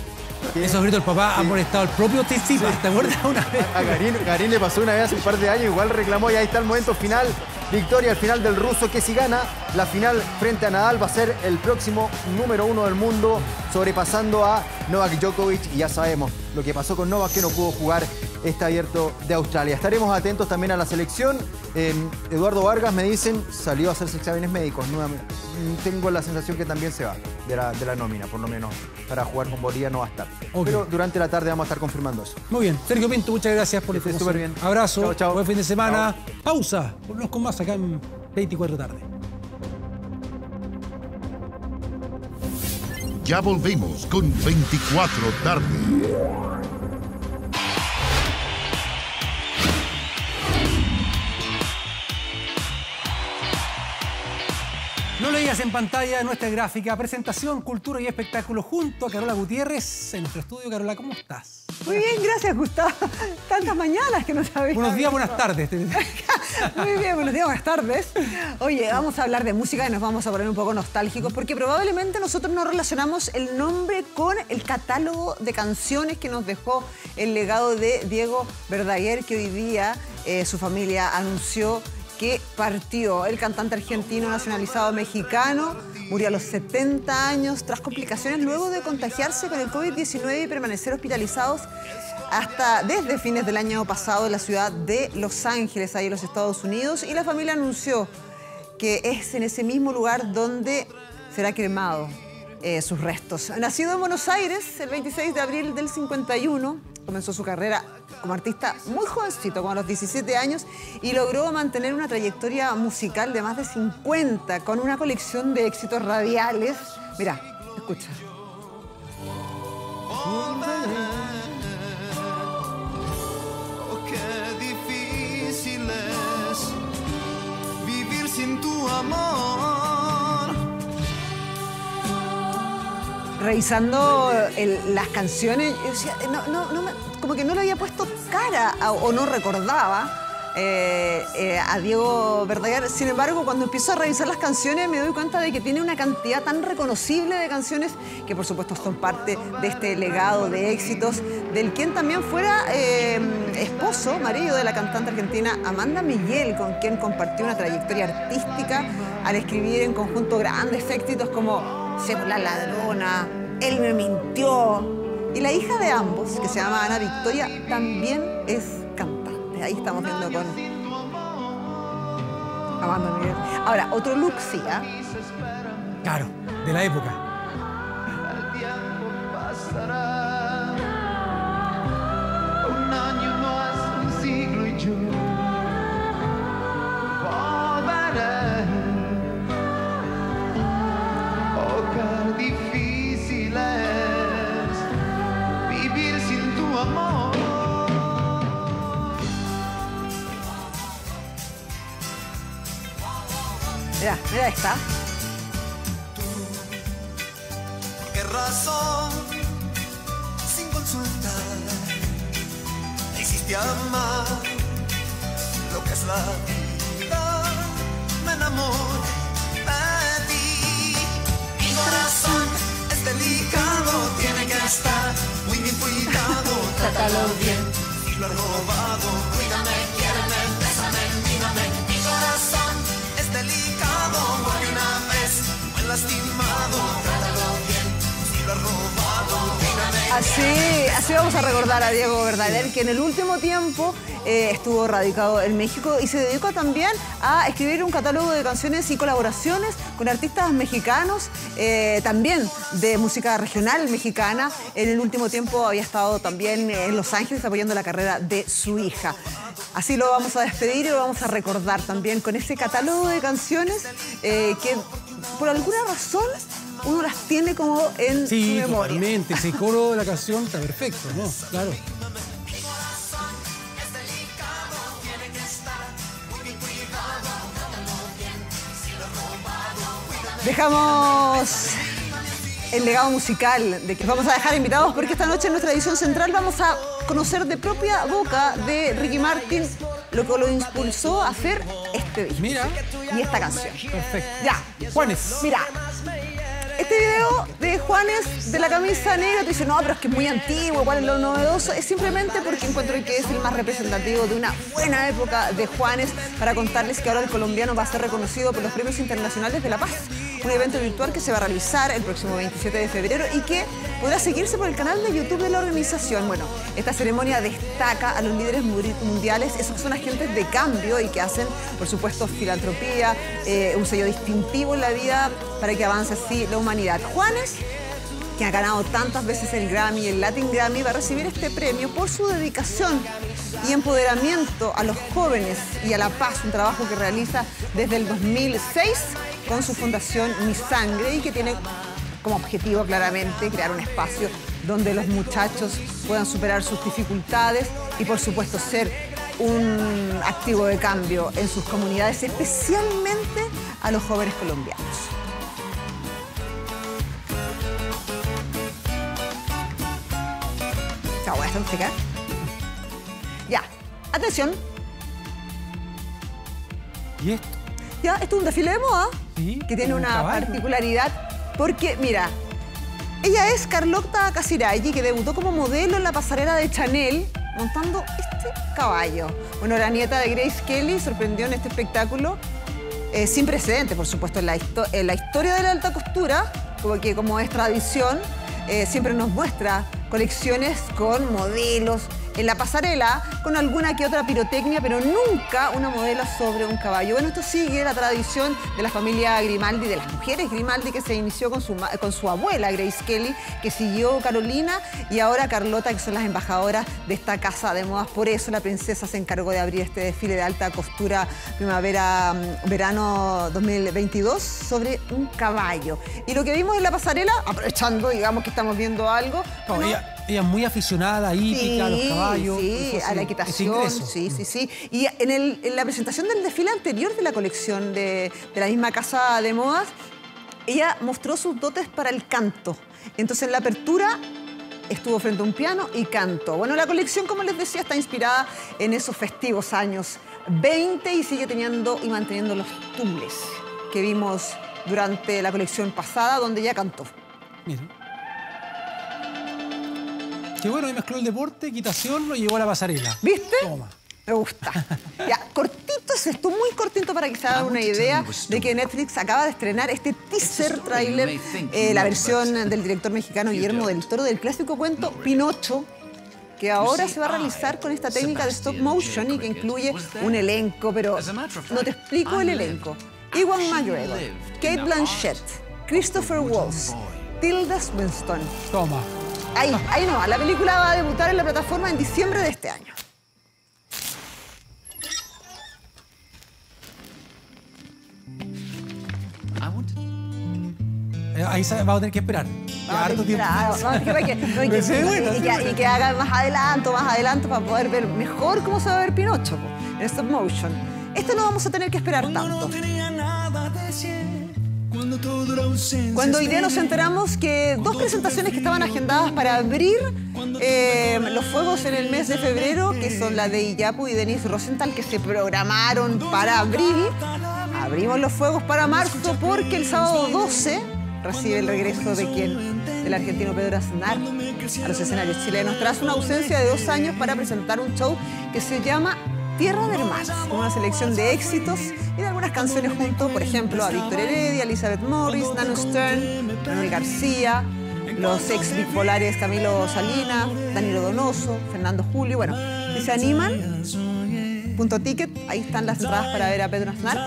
Esos gritos del papá han molestado al propio Chichipas, ¿te acuerdas una vez? A, Garín, le pasó una vez hace un par de años, igual reclamó y ahí está el momento final. Victoria al final del ruso que si gana la final frente a Nadal va a ser el próximo número uno del mundo, sobrepasando a Novak Djokovic. Y ya sabemos lo que pasó con Novak, que no pudo jugar este abierto de Australia. Estaremos atentos también a la selección. Em, Eduardo Vargas me dicen, salió a hacerse exámenes médicos nuevamente. Tengo la sensación que también se va de la, nómina, por lo menos para jugar con Bolivia no va a estar. Pero durante la tarde vamos a estar confirmando eso. Muy bien. Sergio Pinto, muchas gracias por el Súper bien. Abrazo. Chao, chao. Buen fin de semana. Pausa. Volvemos con más acá en 24 tarde. Ya volvemos con 24 tarde. No leías en pantalla nuestra gráfica, presentación, cultura y espectáculo junto a Carola Gutiérrez en nuestro estudio. Carola, ¿cómo estás? Muy bien, gracias Gustavo. Tantas mañanas que no sabía. Buenos días, buenas tardes. Muy bien, buenos días, buenas tardes. Oye, vamos a hablar de música y nos vamos a poner un poco nostálgicos porque probablemente nosotros no relacionamos el nombre con el catálogo de canciones que nos dejó el legado de Diego Verdaguer, que hoy día eh, su familia anunció que partió. El cantante argentino nacionalizado mexicano murió a los 70 años tras complicaciones luego de contagiarse con el COVID-19 y permanecer hospitalizados hasta desde fines del año pasado en la ciudad de Los Ángeles, ahí en los Estados Unidos, y la familia anunció que es en ese mismo lugar donde será cremado eh, sus restos. Nacido en Buenos Aires el 26 de abril del 51, comenzó su carrera como artista muy jovencito, como a los 17 años, y logró mantener una trayectoria musical de más de 50, con una colección de éxitos radiales. Mira, escucha. Oh, vivir sin tu amor. Revisando las canciones, yo decía, como que no le había puesto cara o no recordaba eh, eh, a Diego Verdaguer. Sin embargo, cuando empiezo a revisar las canciones me doy cuenta de que tiene una cantidad tan reconocible de canciones que por supuesto son parte de este legado de éxitos, del quien también fuera eh, esposo, marido de la cantante argentina Amanda Miguel, con quien compartió una trayectoria artística al escribir en conjunto grandes éxitos como Ser la ladrona, Él me mintió. Y la hija de ambos, que se llama Ana Victoria, también es cantante. Ahí estamos viendo con Amanda Miguel. Ahora, otro look sí, ¿ah? Claro, de la época. Mira, esta. ¿Por qué razón, sin consultar, me hiciste amar lo que es la vida? Me enamoré de ti. Mi corazón es delicado, tiene que estar muy bien cuidado. Trátalo bien. Si lo has robado, cuídame, lastimado. Trátalo bien. Si lo has robado, mírame. Así, así vamos a recordar a Diego Verdaguer, que en el último tiempo eh, estuvo radicado en México y se dedicó también a escribir un catálogo de canciones y colaboraciones con artistas mexicanos, eh, también de música regional mexicana. En el último tiempo había estado también en Los Ángeles apoyando la carrera de su hija. Así lo vamos a despedir y lo vamos a recordar también con ese catálogo de canciones eh, que por alguna razón uno las tiene como en Sí, su memoria. totalmente. Ese coro de la canción está perfecto, ¿no? Claro. Dejamos el legado musical de que vamos a dejar invitados porque esta noche en nuestra edición central vamos a conocer de propia boca de Ricky Martin lo que lo impulsó a hacer este disco. Mira. Y esta canción. Perfecto. Ya. Juanes. Mira. Este video de Juanes de la camisa negra, tú dices, no, pero es que es muy antiguo, ¿cuál es lo novedoso? Es simplemente porque encuentro que es el más representativo de una buena época de Juanes para contarles que ahora el colombiano va a ser reconocido por los Premios Internacionales de la Paz, un evento virtual que se va a realizar el próximo 27 de febrero y que podrá seguirse por el canal de YouTube de la organización. Bueno, esta ceremonia destaca a los líderes mundiales, esos son agentes de cambio y que hacen, por supuesto, filantropía, eh, un sello distintivo en la vida para que avance así la humanidad. Juanes que ha ganado tantas veces el Grammy el Latin Grammy, va a recibir este premio por su dedicación y empoderamiento a los jóvenes y a la paz, un trabajo que realiza desde el 2006 con su fundación Mi Sangre y que tiene como objetivo claramente crear un espacio donde los muchachos puedan superar sus dificultades y por supuesto ser un activo de cambio en sus comunidades, especialmente a los jóvenes colombianos. Ya, atención. ¿Y esto? Ya, esto es un desfile de moda Sí, que tiene un una caballo. particularidad porque, mira, ella es Carlota Casiraghi, que debutó como modelo en la pasarela de Chanel montando este caballo. Bueno, la nieta de Grace Kelly sorprendió en este espectáculo eh, sin precedentes, por supuesto, en la, en la historia de la alta costura, como que como es tradición, eh, siempre nos muestra colecciones con modelos en la pasarela, con alguna que otra pirotecnia, pero nunca una modelo sobre un caballo. Bueno, esto sigue la tradición de la familia Grimaldi, de las mujeres Grimaldi, que se inició con su, con su abuela, Grace Kelly, que siguió Carolina, y ahora Carlota, que son las embajadoras de esta casa de modas. Por eso la princesa se encargó de abrir este desfile de alta costura primavera-verano 2022 sobre un caballo. Y lo que vimos en la pasarela, aprovechando, digamos, que estamos viendo algo, No, bueno, ella, es muy aficionada a hípica, a los caballos. Sí, a la equitación, sí, sí, sí. Y en, el- en la presentación del desfile anterior de la colección de, de la misma casa de modas, ella mostró sus dotes para el canto. Entonces en la apertura estuvo frente a un piano y cantó. Bueno, la colección, como les decía, está inspirada en esos festivos años 20 y sigue teniendo y manteniendo los tumbles que vimos durante la colección pasada, donde ella cantó. Miren. Qué bueno, ahí mezcló el deporte, equitación, lo llevó a la pasarela. ¿Viste? Toma. Me gusta. Ya, cortito es esto, muy cortito para que se hagan una idea de que Netflix acaba de estrenar este teaser trailer, eh, la versión del director mexicano Guillermo del Toro del clásico cuento Pinocho, que ahora se va a realizar con esta técnica de stop motion y que incluye un elenco, pero no te explico el elenco. Ewan McGregor, Kate Blanchett, Christopher Waltz, Tilda Swinton. Toma. Ahí, ahí no, la película va a debutar en la plataforma en diciembre de este año. Eh, Ahí se- vamos a tener que esperar. Harto tiempo. Y, que, y hagan más adelanto, más adelanto para poder ver mejor cómo se va a ver Pinocho po, en stop motion. Esto no vamos a tener que esperar tanto. Cuando hoy día nos enteramos que dos presentaciones que estaban agendadas para abrir eh, los fuegos en el mes de febrero, que son la de Iyapu y Denise Rosenthal, que se programaron para abril, abrimos los fuegos para marzo porque el sábado 12 recibe el regreso de quién? Del argentino Pedro Aznar a los escenarios chilenos tras una ausencia de dos años para presentar un show que se llama Tierra de Hermanos, con una selección de éxitos y de algunas canciones junto, por ejemplo, a Víctor Heredia, Elizabeth Morris, Nano Stern, Manuel García, los ex bipolares Camilo Salinas, Danilo Donoso, Fernando Julio. Bueno, si se animan, punto ticket, ahí están las entradas para ver a Pedro Aznar.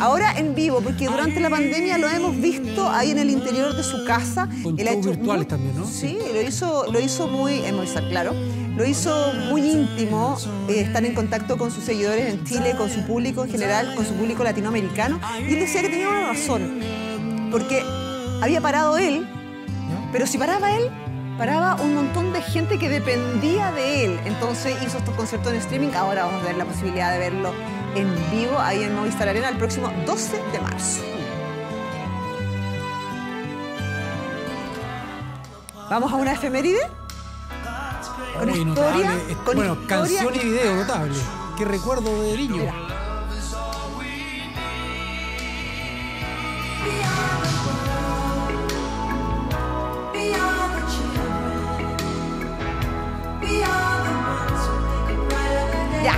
Ahora en vivo, porque durante la pandemia lo hemos visto ahí en el interior de su casa. Con Él ha shows hecho virtuales muy- también, ¿no? Sí, lo hizo, lo hizo muy, en Movistar, claro, lo hizo muy íntimo, eh, estar en contacto con sus seguidores en Chile, con su público en general, con su público latinoamericano. Y él decía que tenía una razón, porque había parado él, pero si paraba él, paraba un montón de gente que dependía de él. Entonces hizo estos conciertos en streaming. Ahora vamos a tener la posibilidad de verlo en vivo ahí en Movistar Arena el próximo 12 de marzo. Vamos a una efeméride. Con historia, notable. Eh, con bueno, historia canción y video notable. Qué recuerdo de niño. Ya.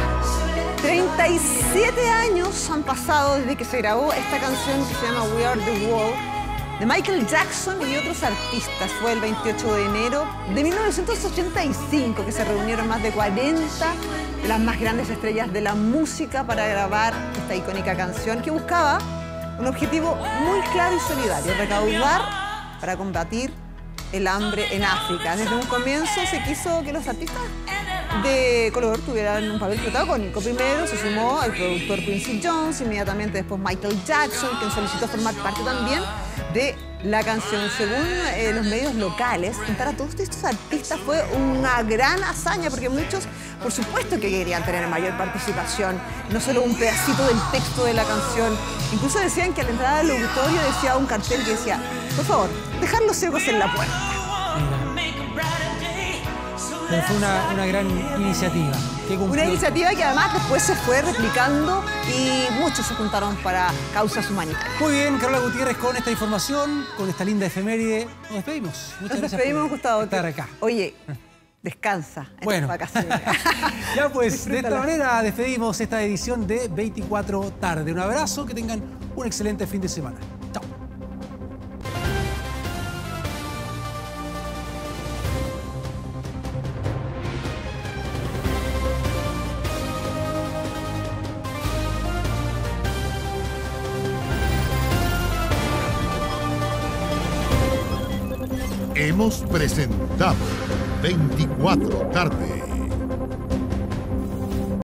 37 años han pasado desde que se grabó esta canción que se llama We Are the World de Michael Jackson y otros artistas. Fue el 28 de enero de 1985 que se reunieron más de 40 de las más grandes estrellas de la música para grabar esta icónica canción que buscaba un objetivo muy claro y solidario, recaudar para combatir el hambre en África. Desde un comienzo se quiso que los artistas de color tuvieran un papel protagónico. Primero se sumó el productor Quincy Jones, inmediatamente después Michael Jackson, quien solicitó formar parte también de La canción, según eh, los medios locales, juntar a todos estos artistas fue una gran hazaña porque muchos, por supuesto que querían tener mayor participación, no solo un pedacito del texto de la canción. Incluso decían que a la entrada del auditorio decía un cartel que decía, por favor, dejar los ciegos en la puerta. Pero fue una, una gran iniciativa. que. Una iniciativa que además después se fue replicando y muchos se juntaron para causas humanitarias. Muy bien, Carola Gutiérrez, con esta información, con esta linda efeméride, nos despedimos. Muchas Nos despedimos, por Gustavo. estar acá. Oye, descansa en Bueno. vacaciones. Ya pues, de esta manera despedimos esta edición de 24 tarde. Un abrazo, que tengan un excelente fin de semana. Hemos presentado 24 tarde.